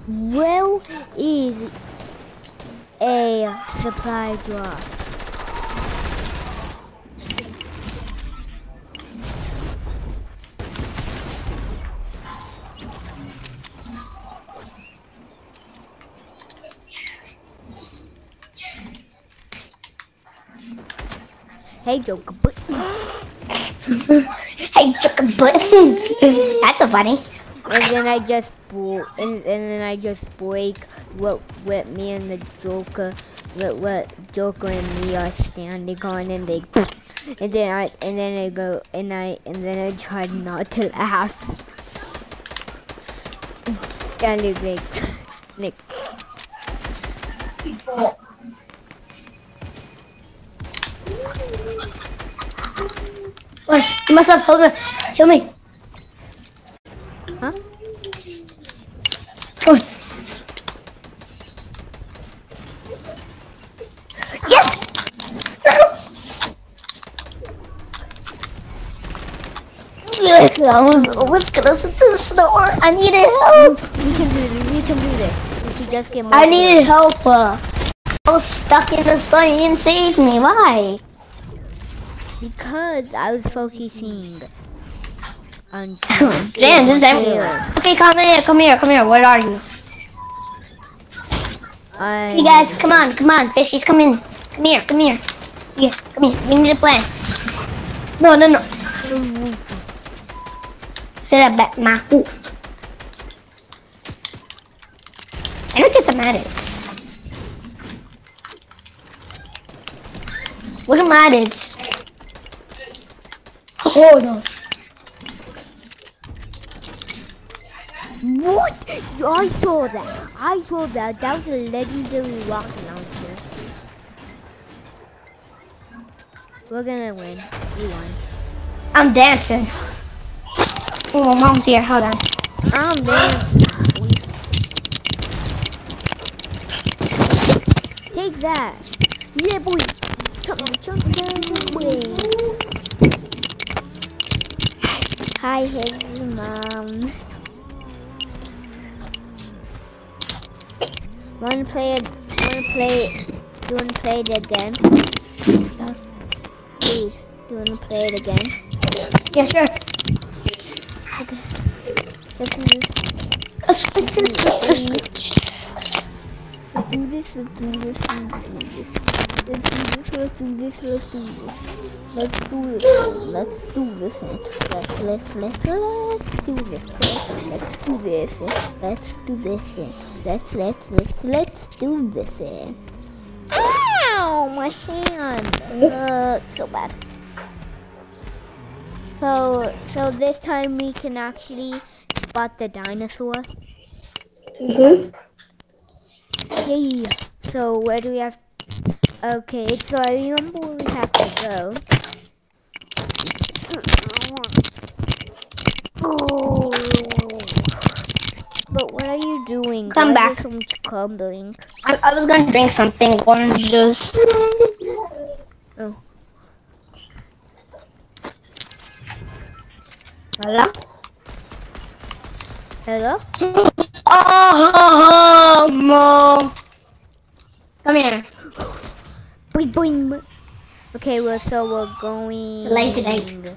S3: Where is a supply drop? Hey Joker,
S1: Hey, chicken butt. That's so funny.
S3: And then I just and, and then I just break what what me and the Joker what what Joker and me are standing on and they and then I and then I go and I and then I try not to laugh. And they like Nick.
S1: Wait, you must have hold Kill me. I was always gonna listen to the snore. I needed help.
S3: We can do this. We can do this. We can just get more.
S1: I needed help. Uh, I was stuck in the store. You didn't save me. Why?
S3: because I was focusing on.
S1: Damn, this is everywhere. Okay, come here, come here, come here. Where are you?
S3: I,
S1: You guys, come on, come on, fishies, come in. Come here, come here. Yeah, come here. We need a plan. No, no, no. Up back, my foot. I look at the Maddox. Look at Maddox. Oh no.
S3: What? I saw that. I saw that. That was a legendary rocket launcher. We're gonna win. We won.
S1: I'm dancing. Oh, my mom's here. Hold on.
S3: Oh, I'm dancing. Take that. Yeah, boy. Chunk, chunk, chunk, boy. Hi, hey, mom. Wanna play it? Wanna play? Do you wanna play it again? Please, do you wanna play it again?
S1: Yeah, sure.
S3: Okay. Let's do this.
S1: Let's switch this. Let's switch.
S3: Let's do this. Let's do this. Let's do this. Let's do this. Let's do this. Let's do this. Let's do this. Let's do this. Let's let's let's let's do this. Let's do this. Let's do this. Let's let's let's let's do this. Ow! My hand. Uh, so bad. So so this time we can actually spot the dinosaur.
S1: Mm-hmm.
S3: Yay! So where do we have? Okay, so I remember where we have to go. Oh. But what are you doing?
S1: Come
S3: Why
S1: back.
S3: so much crumbling?
S1: I, I was gonna drink something. Orange juice.
S3: Oh.
S1: Hello?
S3: Hello?
S1: Oh, Mom. Come here.
S3: Boing boing. Okay, well, so we're going.
S1: Lazy day.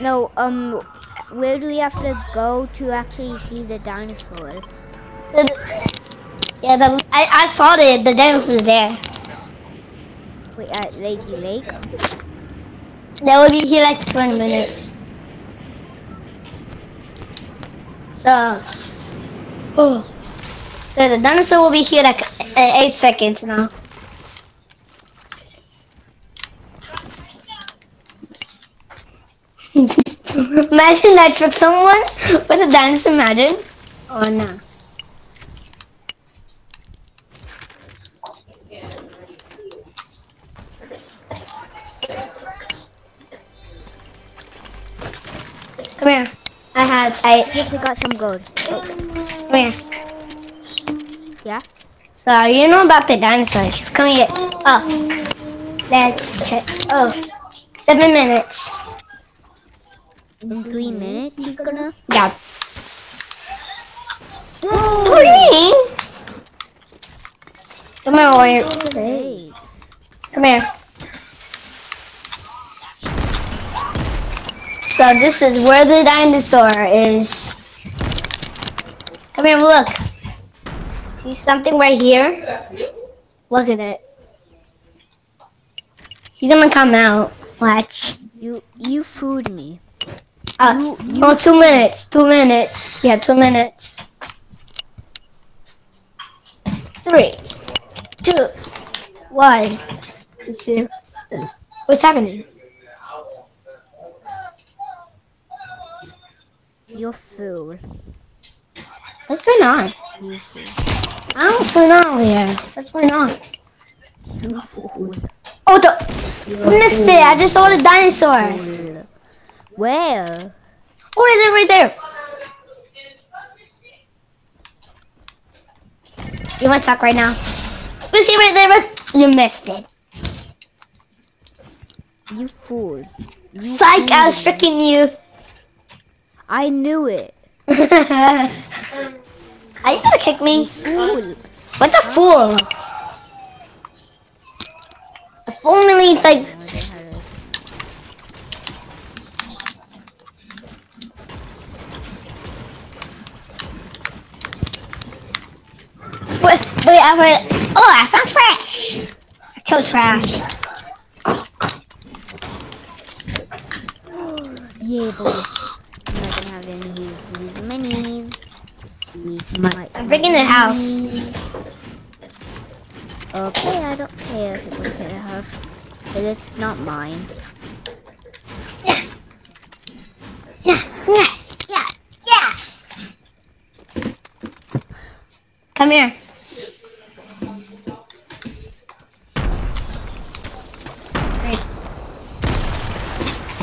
S3: No, um, where do we have to go to actually see the dinosaur?
S1: So the- yeah, the, I, I saw the the dinosaurs there.
S3: Wait, at Lazy Lake?
S1: They will be here like 20 minutes. So, oh, so the dinosaur will be here like eight seconds now. Imagine I trick someone with a dinosaur imagine. Oh no. Come here. I have I
S3: just got some gold.
S1: come here.
S3: Yeah?
S1: So you know about the dinosaurs. Come here. Oh. Let's check. Oh. Seven minutes.
S3: In three minutes, you're gonna?
S1: Yeah. Three. Come here, warrior. Come here. So this is where the dinosaur is. Come here, look. See something right here? Look at it. He's gonna come out. Watch.
S3: You, you fooled me.
S1: Uh, oh, two minutes. Two minutes. Yeah, two minutes. Three, two, one. Two. What's happening?
S3: You're fool.
S1: What's going on? I don't know what's going on here. What's going on?
S3: You fool.
S1: Oh, the missed it. I just saw the dinosaur.
S3: Where?
S1: Oh, right there, right there. You want to talk right now? You see right there? Right? You missed it.
S3: You fool. You
S1: Psych, I was
S3: fool.
S1: tricking you.
S3: I knew it.
S1: Are you gonna kick me?
S3: Fool.
S1: What the fool? A fool means like wait, wait, I wait. Oh, I found trash. I killed trash.
S3: Yeah, boy. I'm not gonna have any use use money. Please,
S1: My-
S3: my-
S1: I'm breaking the house.
S3: Okay, I don't care if it was in the house, but it's not mine.
S1: Yeah. Yeah. Yeah. Yeah. Yeah. Come here.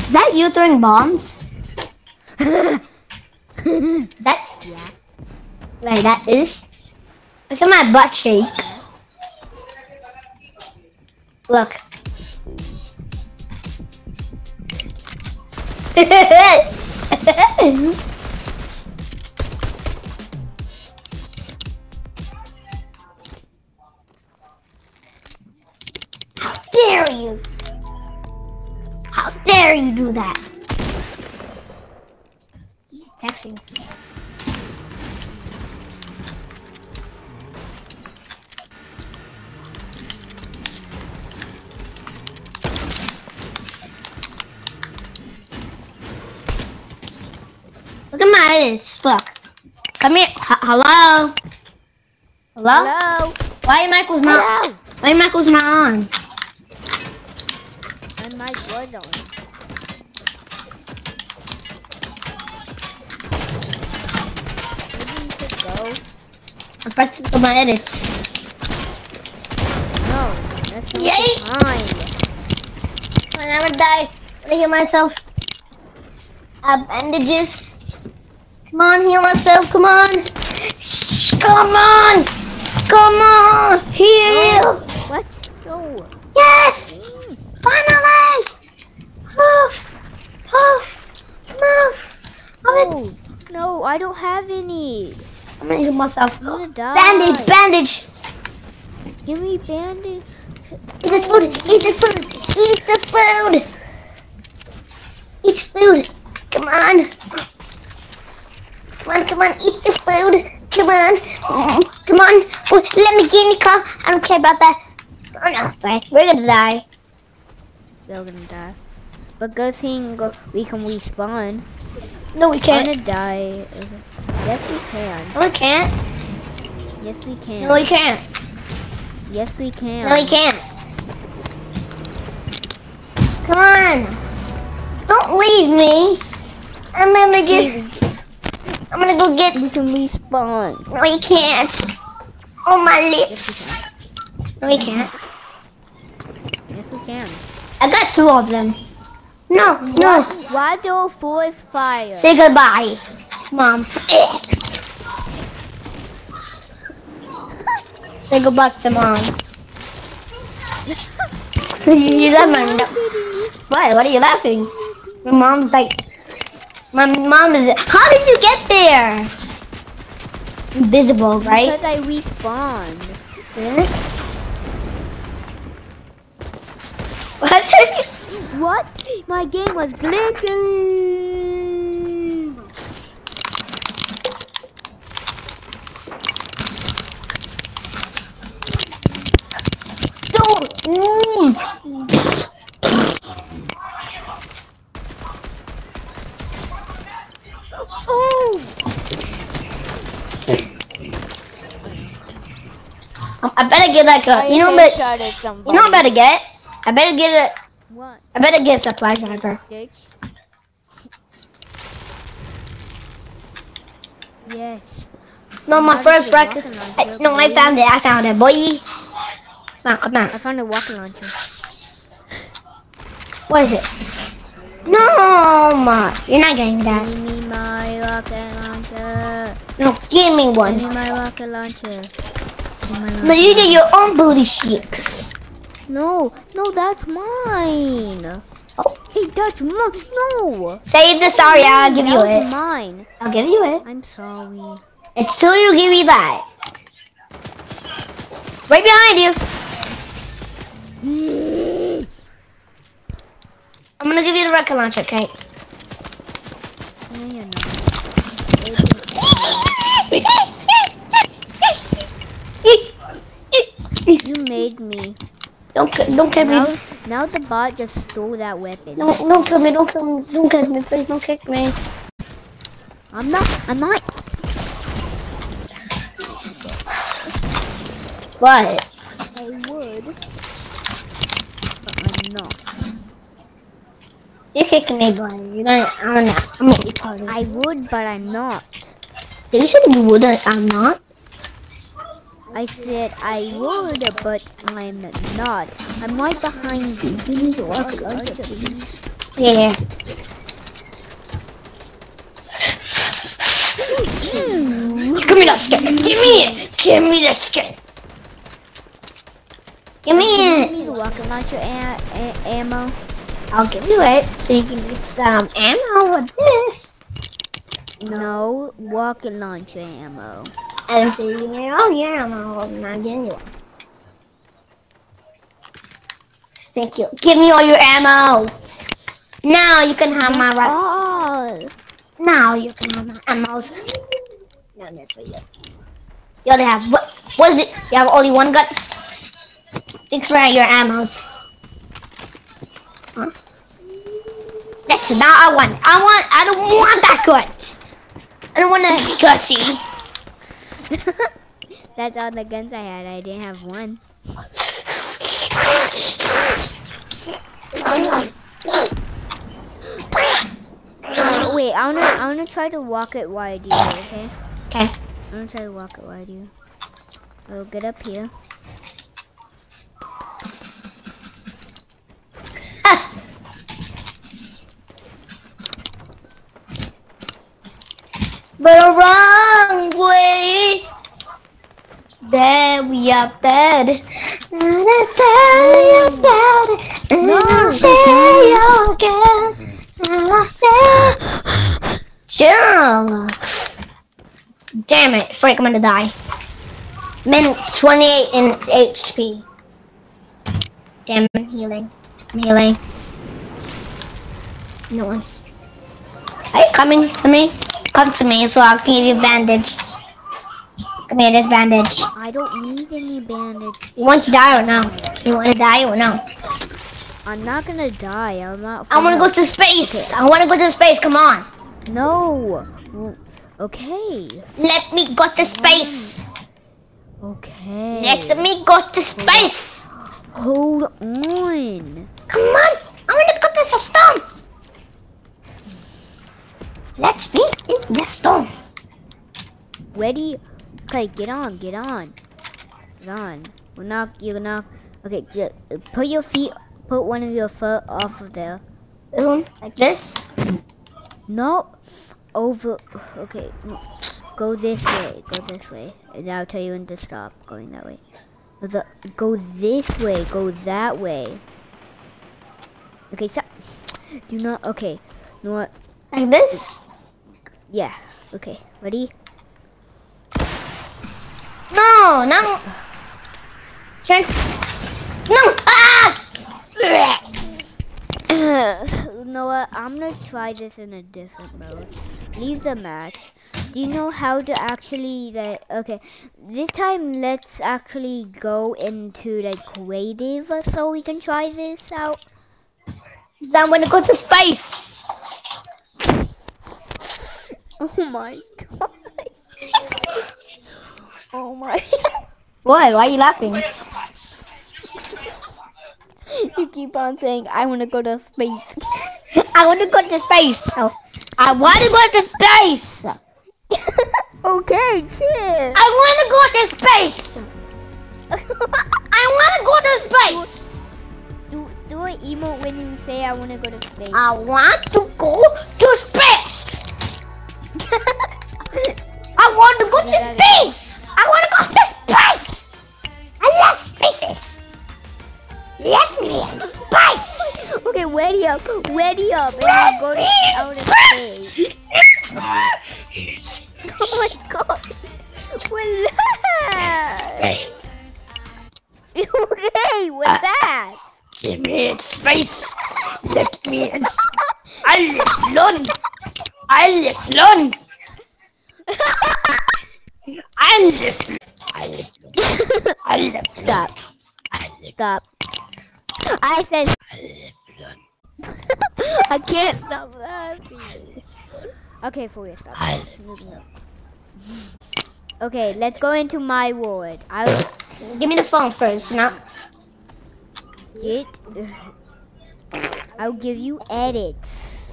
S1: Is that you throwing bombs? that.
S3: Yeah.
S1: like that is. Look at my butt shake. Look. How dare you? How dare you do that? He's texting. Look at my eyes. Fuck. Come here. H- hello? Hello?
S3: Hello?
S1: Why your mic was not?
S3: Hello?
S1: Why your mic was not on? I'm practicing my edits.
S3: No, that's not
S1: Yay!
S3: the time.
S1: I never die. I'm gonna heal myself. I have bandages. Come on, heal myself. Come on. Shh, Come on. Come on. Heal.
S3: What? No.
S1: Yes. Mm. Finally. Poof. Poof. Move. I'm
S3: No. No, I don't have any.
S1: I'm gonna heal myself.
S3: I'm.
S1: Bandage. Bandage.
S3: Give me bandage.
S1: Eat this food. Eat the food. Eat the food. Eat food. Come on. Come on, come on. Eat the food. Come on. Come on. Oh, let me get in the car. I don't care about that. Oh no. Right. We're gonna die.
S3: We're gonna die. But good thing we can respawn.
S1: No, we
S3: I'm
S1: can't.
S3: gonna die. Yes, we can.
S1: No, we can't.
S3: Yes, we can.
S1: No, we can't.
S3: Yes, we can.
S1: No, we can't. Come on. Don't leave me. I'm gonna get. I'm gonna go get.
S3: We can respawn.
S1: No, you can't. Oh, my lips. No, we can't.
S3: Yes, we can.
S1: I got two of them. No, no.
S3: Why do forest fire?
S1: Say goodbye, mom. Say goodbye to mom. you love my. Why? What are you laughing? My mom's like, my mom is. How did you get there? Invisible, right?
S3: Because I respawned.
S1: Yes. What?
S3: What? My game was glitching.
S1: Don't.
S3: Oh!
S1: I better get like a. You know, what? You know, what I better get. I better get a.
S3: What?
S1: I better get a supply.
S3: Glitch? Yes.
S1: No, my
S3: How
S1: first record. I, no, I found it. I found it, boy. Come on, come on.
S3: I found a rocket launcher.
S1: What is it? No, my. You're not getting that.
S3: Give me my rocket launcher.
S1: No, give me one.
S3: Give me my rocket launcher. Give me my
S1: No,
S3: rocket-
S1: you get your own booty cheeks.
S3: No, no, that's mine.
S1: Oh.
S3: Hey, that's mine. No.
S1: Say the sorry. I'll give you it.
S3: mine.
S1: I'll give you it.
S3: I'm sorry.
S1: It's till you give me that. Right behind you. I'm gonna give you the rocket launcher, okay?
S3: No, you're not. You made me.
S1: Don't don't kill me.
S3: Now the bot just stole that weapon.
S1: Don't don't kill me. Don't kill me. Don't kill me. Please don't kick me.
S3: I'm not. I'm not.
S1: What?
S3: I would, but I'm not.
S1: You're kicking me, boy. You don't. I'm not. I'm not.
S3: I would, but I'm not.
S1: Did you say you would? I'm not.
S3: I said I would, but I'm not. I'm right behind you.
S1: You need to walk
S3: Like, please.
S1: Yeah. Hmm. Give me that skin. Give me it. Give me that skin. Give me it.
S3: me the rocket launcher a- a- ammo.
S1: I'll give you it so you can get some ammo with this.
S3: No rocket launcher ammo.
S1: And so oh, you all your ammo. I'm not getting you one. Thank you. Give me all your ammo. Now you can have my right.
S3: Oh,
S1: Now you can have my ammo. No, that's for you. You only have what? What is it? You have only one gun. Thanks for your ammo. Huh? That's not I want. I want. I don't want that gun. I don't want that gussy.
S3: that's all the guns I had. I didn't have one. Wait, I wanna, I wanna try to walk it do it, okay?
S1: Okay.
S3: I'm gonna try to walk it I do. We'll get up here.
S1: But the wrong way. There we are dead. And I say you're dead. And I say you're again. And I say, Jill. Damn it, Frank, I'm gonna die. Min 28 in HP. Damn, I'm healing. I'm healing. No one's. Are you coming to me? Come to me so I can give you a bandage. Come here, this bandage.
S3: I don't need any bandage.
S1: You want to die or no? You want to die or no?
S3: I'm not gonna die. I'm not.
S1: I want to go to space. I want to go to space. Come on.
S3: No. Okay.
S1: Let me go to space.
S3: Okay.
S1: Let me go to space.
S3: Hold on.
S1: Come on. I want to go to the storm. Let's be in the storm.
S3: Ready? Okay, get on, get on. Get on. We're not, you're not, okay, just put your feet, put one of your foot off of there.
S1: This like this.
S3: No, over, okay, go this way, go this way. And I'll tell you when to stop going that way. The, go this way, go that way. Okay, stop. Do not, okay, you know what?
S1: Like this.
S3: Yeah, okay, ready?
S1: No, no. Turn. No. Ah!
S3: you know what? I'm gonna try this in a different mode. Leave the match. Do you know how to actually like? Okay, this time let's actually go into like creative so we can try this out.
S1: So I'm gonna go to space.
S3: Oh my god! oh my!
S1: Why? Why are you laughing?
S3: you keep on saying I want to go to space.
S1: I want to go to space. Oh, I want to go to space.
S3: okay, chill.
S1: I want to go to space. I want to go to space.
S3: do do an emote when you say I want to go to space.
S1: I want to go to space. I want to go to space. I want to go to space. I love spaces. Let me in space.
S3: Okay, ready up, ready up, and
S1: Let
S3: go to
S1: me in
S3: outer space. Oh my god! Relax!
S4: Space.
S3: Okay, with that.
S1: Give me in space. Let me in. I live alone. I live alone. I live. I live. I.
S3: Stop. Stop. I said
S1: I
S3: can't stop laughing. Okay, for real, stop.
S1: I-
S3: Moving up. Okay, let's go into my ward. I will...
S1: give me the phone first. Now,
S3: Get. I'll give you edits.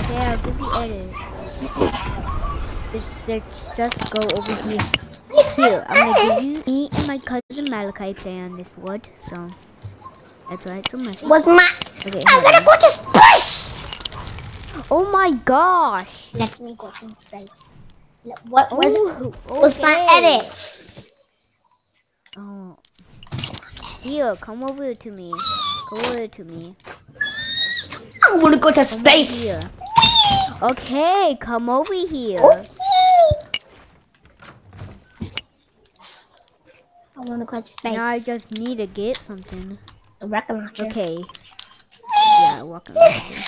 S3: Okay, I'll give you edits. Just, just, just go over here. Here, I'm gonna give you. Me and my cousin Malachi play on this wood, so that's why it's so much.
S1: was my.
S3: Okay.
S1: I'm gonna
S3: on.
S1: go to space.
S3: Oh my gosh.
S1: Let me go to space. What was
S3: Oh,
S1: was my
S3: okay.
S1: edits?
S3: Oh. Here, come over to me. Come over to me.
S1: I'm gonna go to space.
S3: Here. Okay, come over here.
S1: Okay. I wanna go to space.
S3: Now I just need to get something.
S1: A rocket launcher.
S3: Okay. Yeah, walk around.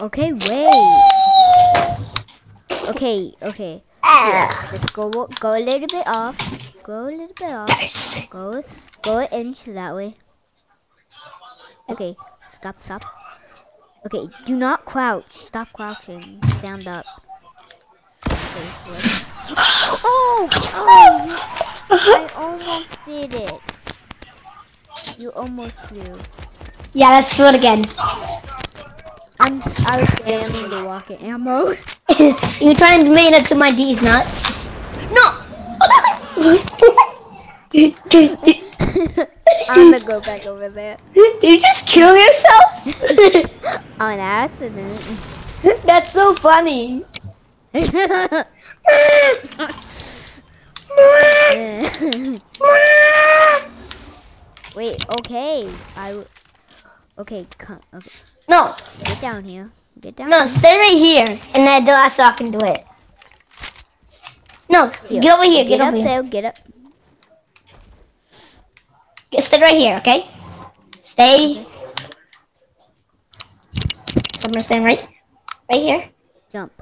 S3: Okay, wait. Okay, okay.
S1: Ah.
S3: Just go go a little bit off. Go a little bit off. Go go an inch that way. Okay, stop, stop. Okay, do not crouch. Stop crouching. Stand up. Oh! Oh! I almost did it. You almost flew.
S1: Yeah, let's do it again.
S3: I'm I was spamming the rocket ammo.
S1: You're trying to make it to my D's nuts? No.
S3: I'm gonna go back over there.
S1: did you just kill yourself?
S3: Oh, On accident.
S1: That's so funny.
S3: Wait, okay. I. Okay, come. Okay,
S1: No,
S3: get down here. Get down. Here.
S1: No, stay right here, and then the last so I can do it. No,
S3: Here.
S1: get over here. Get,
S3: Get, up
S1: over here.
S3: there. Get up.
S1: Get, stay right here, okay? Stay. I'm gonna stand right, right here.
S3: Jump.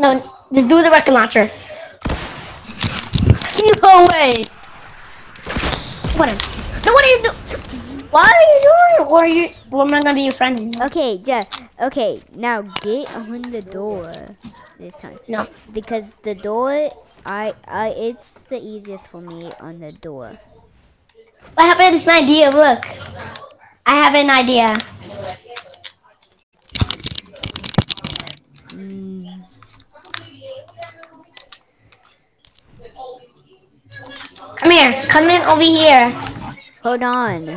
S1: No, just do the rocket launcher. No way. What? No, what are you doing? Why are you doing? Or are you? Or am I gonna be your friend? anymore?
S3: Okay, just okay. Now get on the door this time
S1: No.
S3: because the door, I, I, it's the easiest for me on the door.
S1: I have an idea. Look, I have an idea.
S3: Mm.
S1: Come here. Come in over here.
S3: Hold on.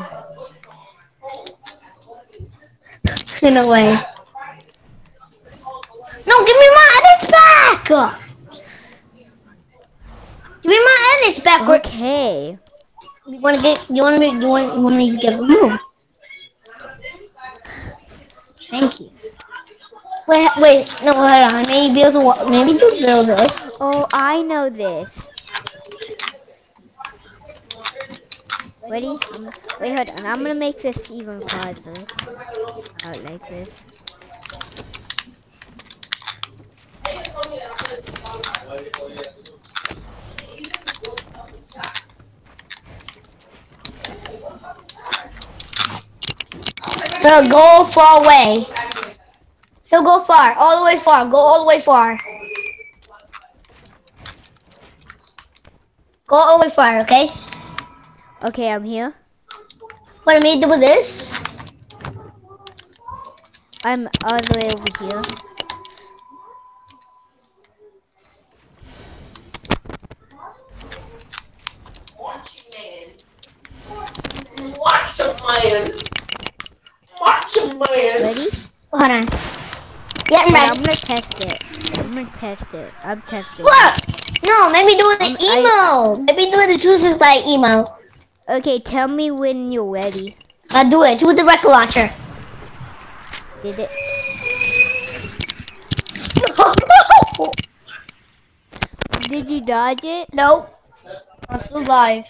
S1: In a way. No, give me my edits back. Give me my edits back.
S3: Okay.
S1: You wanna get? You wanna? You want? You want me to give them? Move. Thank you. Wait, wait, no, hold on. Maybe build maybe build this.
S3: Oh, I know this. Ready? Wait, hold on. I'm gonna make this even farther. Out like this.
S1: So go far away. So go far, all the way far. Go all the way far. Go all the way far, okay?
S3: Okay, I'm here.
S1: What me to do with this?
S3: I'm all the way over here.
S4: Watch a man. Watch a man.
S3: Ready?
S1: Hold on. Yeah, I'm
S3: Wait, I'm gonna test it. I'm gonna test it. I'm testing.
S1: Look! No, maybe do it
S3: Um,
S1: the emo. Maybe do it the chooses by emo.
S3: Okay, tell me when you're ready.
S1: I'll do it. Do the record launcher.
S3: Did it? Did you dodge it?
S1: nope. I'm still alive.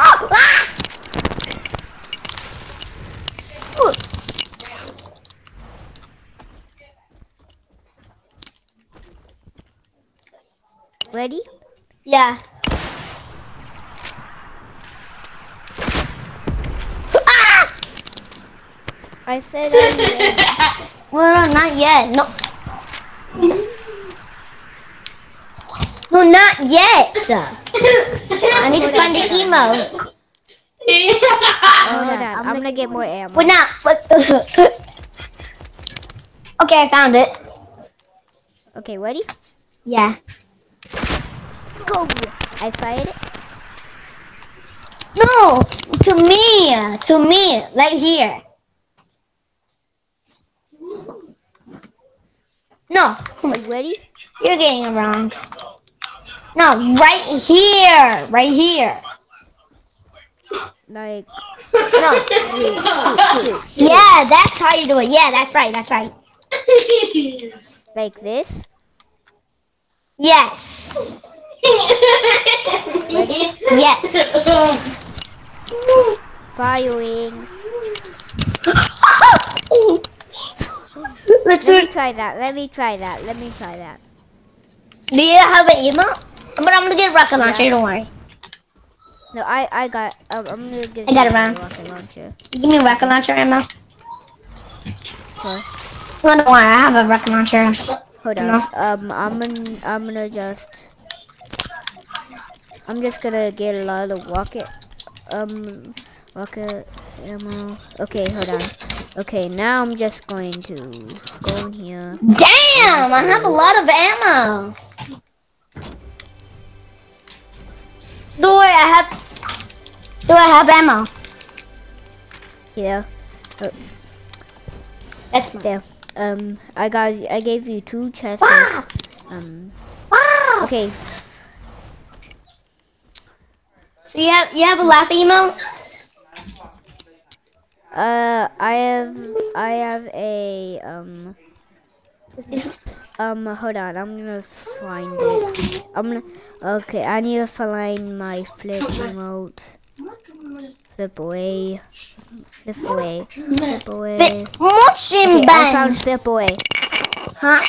S1: Oh! Ah!
S3: Ready?
S1: Yeah. Ah!
S3: I said I'm ready.
S1: Well, no, not yet. No. No, not yet. I need to find the emo.
S3: Oh, hold on. I'm gonna get more ammo.
S1: We're not. What? okay, I found it.
S3: Okay, ready?
S1: Yeah.
S3: Go! I fired it.
S1: No, to me, to me, right here. No,
S3: Are you ready?
S1: you're getting it wrong. No, right here, right here.
S3: Like,
S1: No. Yeah, that's how you do it. Yeah, that's right. That's right.
S3: like this?
S1: Yes. Yes.
S3: Firing.
S1: Let's
S3: Let me try that. Let me try that. Let me try that.
S1: Do you have an emo? But I'm gonna get a rocket launcher. Don't worry.
S3: No, I I got. Um, I'm gonna get.
S1: I got
S3: a
S1: man.
S3: rocket launcher.
S1: Give me a rocket launcher ammo.
S3: Sure.
S1: No, don't worry. I have a rocket launcher.
S3: Hold on. Um, I'm gonna I'm gonna just. I'm just gonna get a lot of rocket. Um, rocket ammo. Okay, hold on. Okay, now I'm just going to go in here.
S1: Damn! I have a lot of ammo. Do I have? Do I have ammo?
S3: Yeah.
S1: That's mine.
S3: There. Um, I got. I gave you two chests.
S1: Wow!
S3: Um.
S1: Wow!
S3: Okay.
S1: So you have you have a laugh emo?
S3: Uh, I have. I have a. Um. Um, hold on. I'm gonna find it. I'm gonna. Okay, I need to find my flip remote. Flip away. Flip away. Flip away. Okay, I found flip away.
S1: Huh?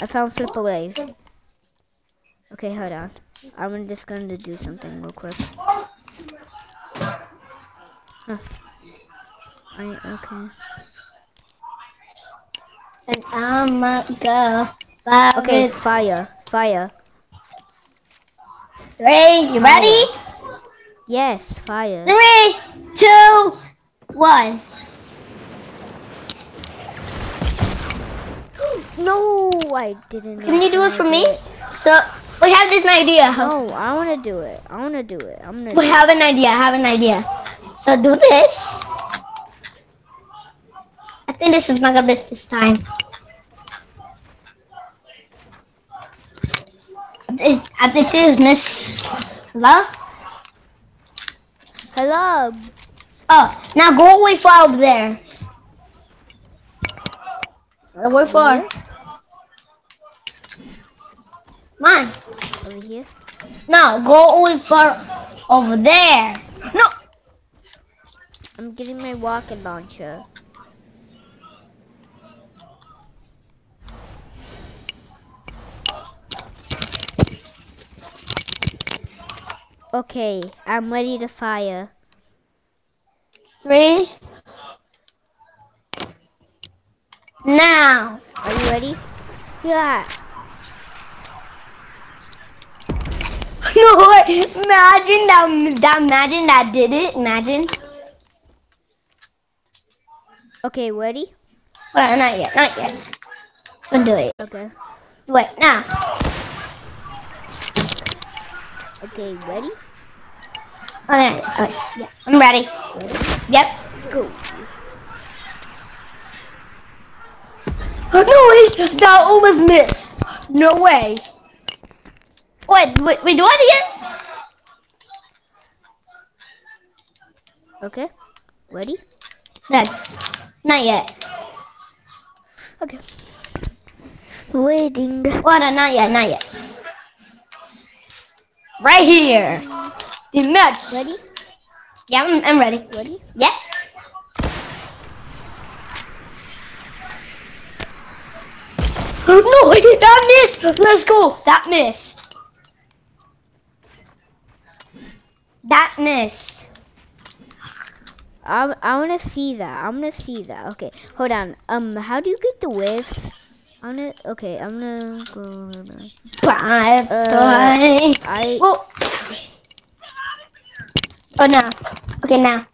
S3: I found flip away. Okay, hold on. I'm just gonna do something real quick. Huh. I, okay.
S1: And I'ma go.
S3: Okay, fire. Fire.
S1: Three. You ready?
S3: Yes, fire.
S1: Three, two, one.
S3: No, I didn't.
S1: Can you do it for me? So we have this idea.
S3: No, I want to do it. I want to do it. I'm gonna.
S1: We have an idea. I have an idea. So do this. I think this is not gonna miss this time. I I think this is Miss. Hello?
S3: Hello.
S1: Oh, now go away far over there. Away far. Mine.
S3: Over here.
S1: No, go away far over there. No.
S3: I'm getting my rocket launcher. Okay, I'm ready to fire.
S1: Ready? Now.
S3: Are you ready? Yeah.
S1: No, wait. imagine that, that. Imagine that did it. Imagine.
S3: Okay, ready?
S1: Well, not yet. Not yet. We'll do it.
S3: Okay.
S1: Wait. Now.
S3: Okay, ready?
S1: Oh, okay. okay. Yeah. I'm ready. Yep.
S3: Go.
S1: Oh, no, way! That almost missed. No way. Wait. Wait. Wait. Do it again.
S3: Okay. Ready?
S1: No. Not yet.
S3: Okay. Waiting.
S1: Well, no, not yet. Not yet. Right here. Match.
S3: Ready?
S1: Yeah, I'm, I'm ready.
S3: Ready?
S1: Yep. No, I did that missed. Let's go. That missed. That missed.
S3: I I want to see that. I'm gonna see that. Okay, hold on. Um, how do you get the whiffs? I'm gonna. Okay, I'm gonna go.
S1: Bye
S3: Uh,
S1: bye.
S3: I
S1: Whoa. Oh no. Okay now.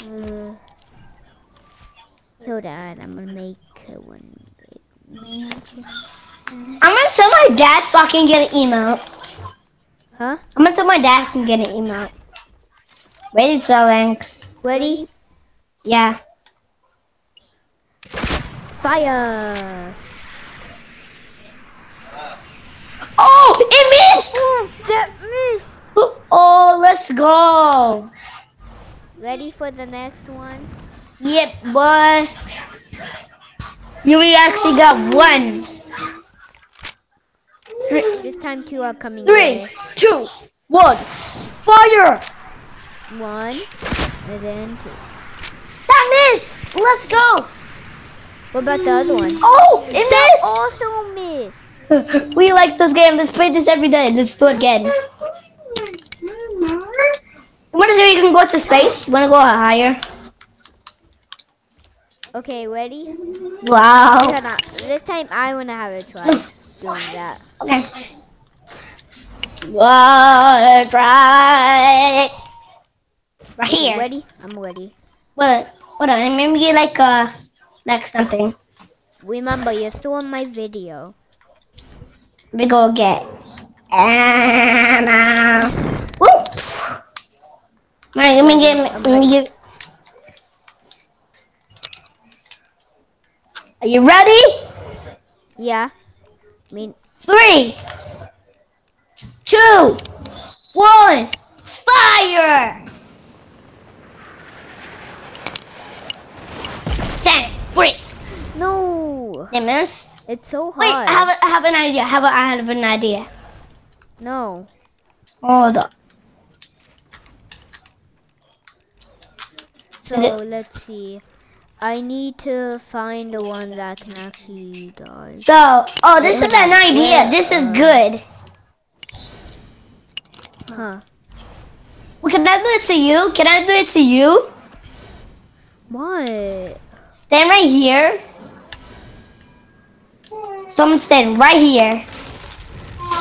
S3: uh, hold on. I'm gonna make one.
S1: I'm gonna tell my dad so I can get an emote.
S3: Huh?
S1: I'm gonna tell my dad I can get an emote. Ready selling.
S3: Ready?
S1: Yeah.
S3: Fire!
S1: Oh, it missed!
S3: That missed.
S1: Oh, let's go.
S3: Ready for the next one?
S1: Yep, boy. You we actually got one.
S3: This time two are coming.
S1: Three,
S3: your
S1: two, one. Fire!
S3: One, and then two.
S1: That missed! Let's go!
S3: What about the other one?
S1: Oh, it missed!
S3: Also missed.
S1: we like this game. Let's play this every day. Let's do it again. You wanna say you can go to space? You wanna go higher?
S3: Okay, ready?
S1: Wow.
S3: This time I wanna have a try doing that.
S1: Okay. Wanna try? Right here.
S3: ready? I'm ready.
S1: What? Hold on. Get like uh, like something.
S3: Remember, you're still on my video.
S1: We go get. And uh, whoops. Alright, let me get. Let me get. Are you ready?
S3: Yeah. I mean,
S1: Three, two, one, fire! Ten, three.
S3: no.
S1: They missed.
S3: It's so hard.
S1: Wait, I have, a, I have an idea. How about I have an idea?
S3: No.
S1: Oh, Hold on.
S3: So let's see. I need to find the one that can actually die.
S1: So, oh, this is an idea. This is good.
S3: Huh.
S1: Well, can I do it to you? Can I do it to you?
S3: What?
S1: Stand right here. Someone stand right here.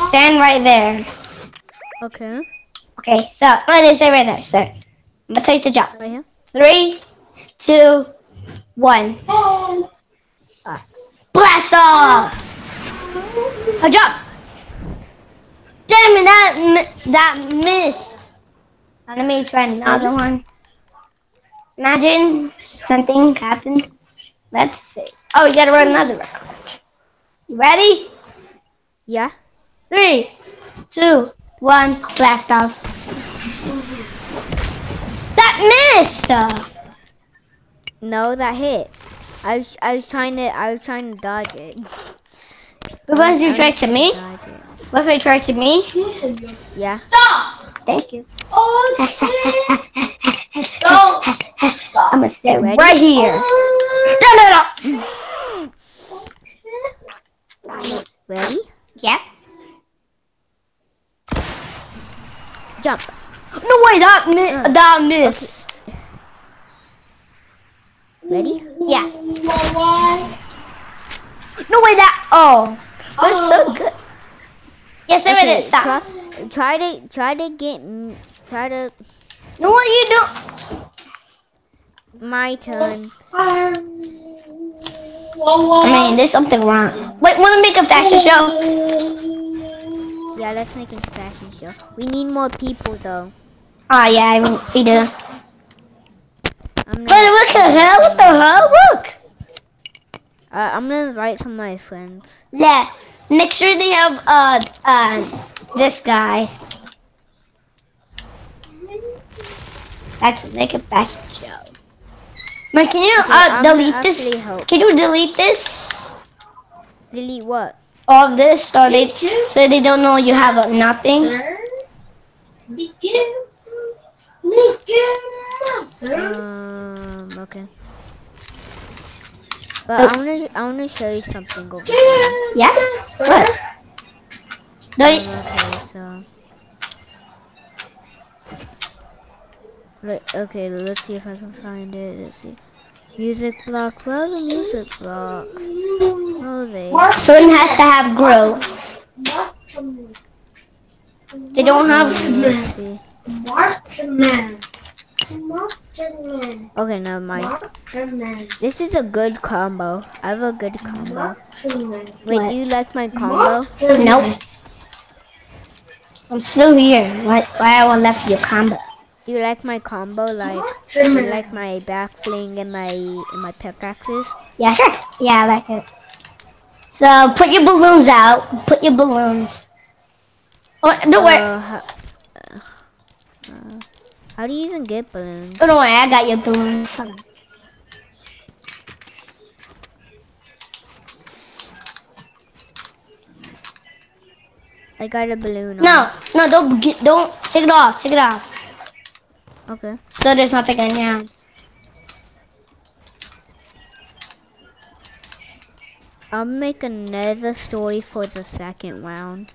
S1: Stand right there.
S3: Okay.
S1: Okay, so I'm gonna say right there, sir. I'm gonna take the jump.
S3: Right here.
S1: Three, two, one. Uh, Blast off! A jump! Damn it, that that missed. Let me try another one. Imagine something happened. Let's see. Oh, you gotta run another round. You ready?
S3: Yeah.
S1: Three, two, one, blast off. That missed!
S3: No, that hit. I was I was trying to I was trying to dodge it.
S1: What if you try to me? What if I try to me?
S3: Yeah. Stop!
S1: Thank you.
S4: Oh, Stop.
S1: I'm gonna stay
S3: Ready?
S1: right here. No, no, no.
S3: Ready?
S1: Yeah.
S3: Jump.
S1: No way, that mi- uh. that missed.
S3: Ready?
S1: Yeah. No way, that. Oh, that was so good. Yes, I read it. Stop.
S3: Try, try to try to get try to
S1: No, what you do?
S3: my turn.
S1: I mean, there's something wrong. Wait, wanna make a fashion show?
S3: Yeah, let's make a fashion show. We need more people though.
S1: Oh yeah, we do.
S3: I'm
S1: But
S3: gonna,
S1: what the hell? What the hell? Look.
S3: uh, I'm gonna invite some of my friends.
S1: Yeah. Make sure they have uh uh this guy. Let's make a fashion show. Mike, can you
S3: Okay,
S1: uh delete this?
S3: help.
S1: Can you delete this?
S3: Delete what?
S1: All of this, so they so they don't know you have uh, nothing.
S4: Sir, be careful. Sir.
S3: Um. Okay. But I wanna I wanna show you something over here.
S1: Yeah. What? Delete.
S3: Okay, so Let, okay, let's see if I can find it. Let's see. Music blocks. Where are the music blocks? Oh, they.
S1: Someone has to have grow. They don't have.
S3: Let's see.
S2: Waterman. Waterman.
S3: Okay, never mind.
S2: Waterman.
S3: This is a good combo. I have a good combo.
S2: Waterman.
S3: Wait,
S1: What?
S3: do you like my combo?
S1: Nope. I'm still here. Why? Why I will left your combo?
S3: You like my combo? Like, you like my back bling and my and my pickaxes?
S1: Yeah, sure. Yeah, I like it. So put your balloons out. Put your balloons. Oh, don't worry.
S3: Uh, how, uh, how do you even get balloons?
S1: Oh, don't worry. I got your balloons. Hold on.
S3: I got a balloon. on.
S1: No, no, don't get, don't take it off. Take it off.
S3: Okay.
S1: So there's nothing in here.
S3: I'll make another story for the second round.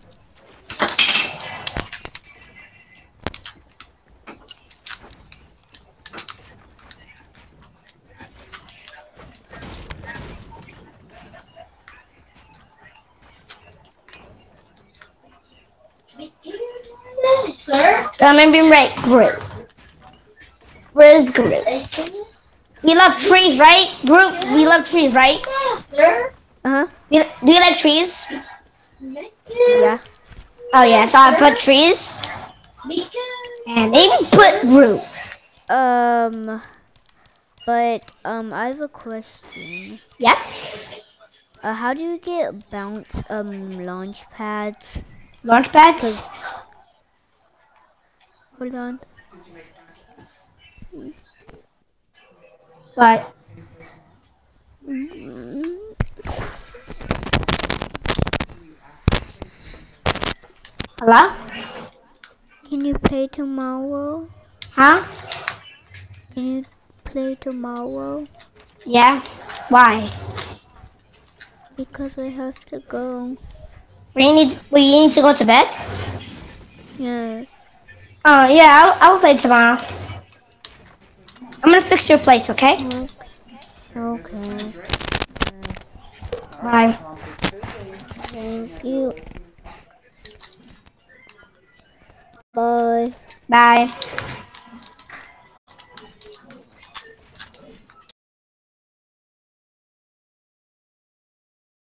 S1: So I'm gonna be right. Groot. Where's Groot? We love trees, right? Groot. We love trees, right?
S3: Uh huh.
S1: We, do you like trees?
S3: Yeah.
S1: Oh yeah. So I put trees and maybe put Groot.
S3: Um. But um, I have a question.
S1: Yeah.
S3: Uh, how do you get bounce um launch pads?
S1: Launch pads.
S3: Hold on.
S1: But hello?
S3: Can you play tomorrow?
S1: Huh?
S3: Can you play tomorrow?
S1: Yeah. Why?
S3: Because I have to go.
S1: We need. We need to go to bed.
S3: Yeah.
S1: Oh yeah. I'll, I'll play tomorrow. I'm gonna fix your plates, okay?
S3: Okay.
S1: Bye.
S3: Thank you. Bye.
S1: Bye.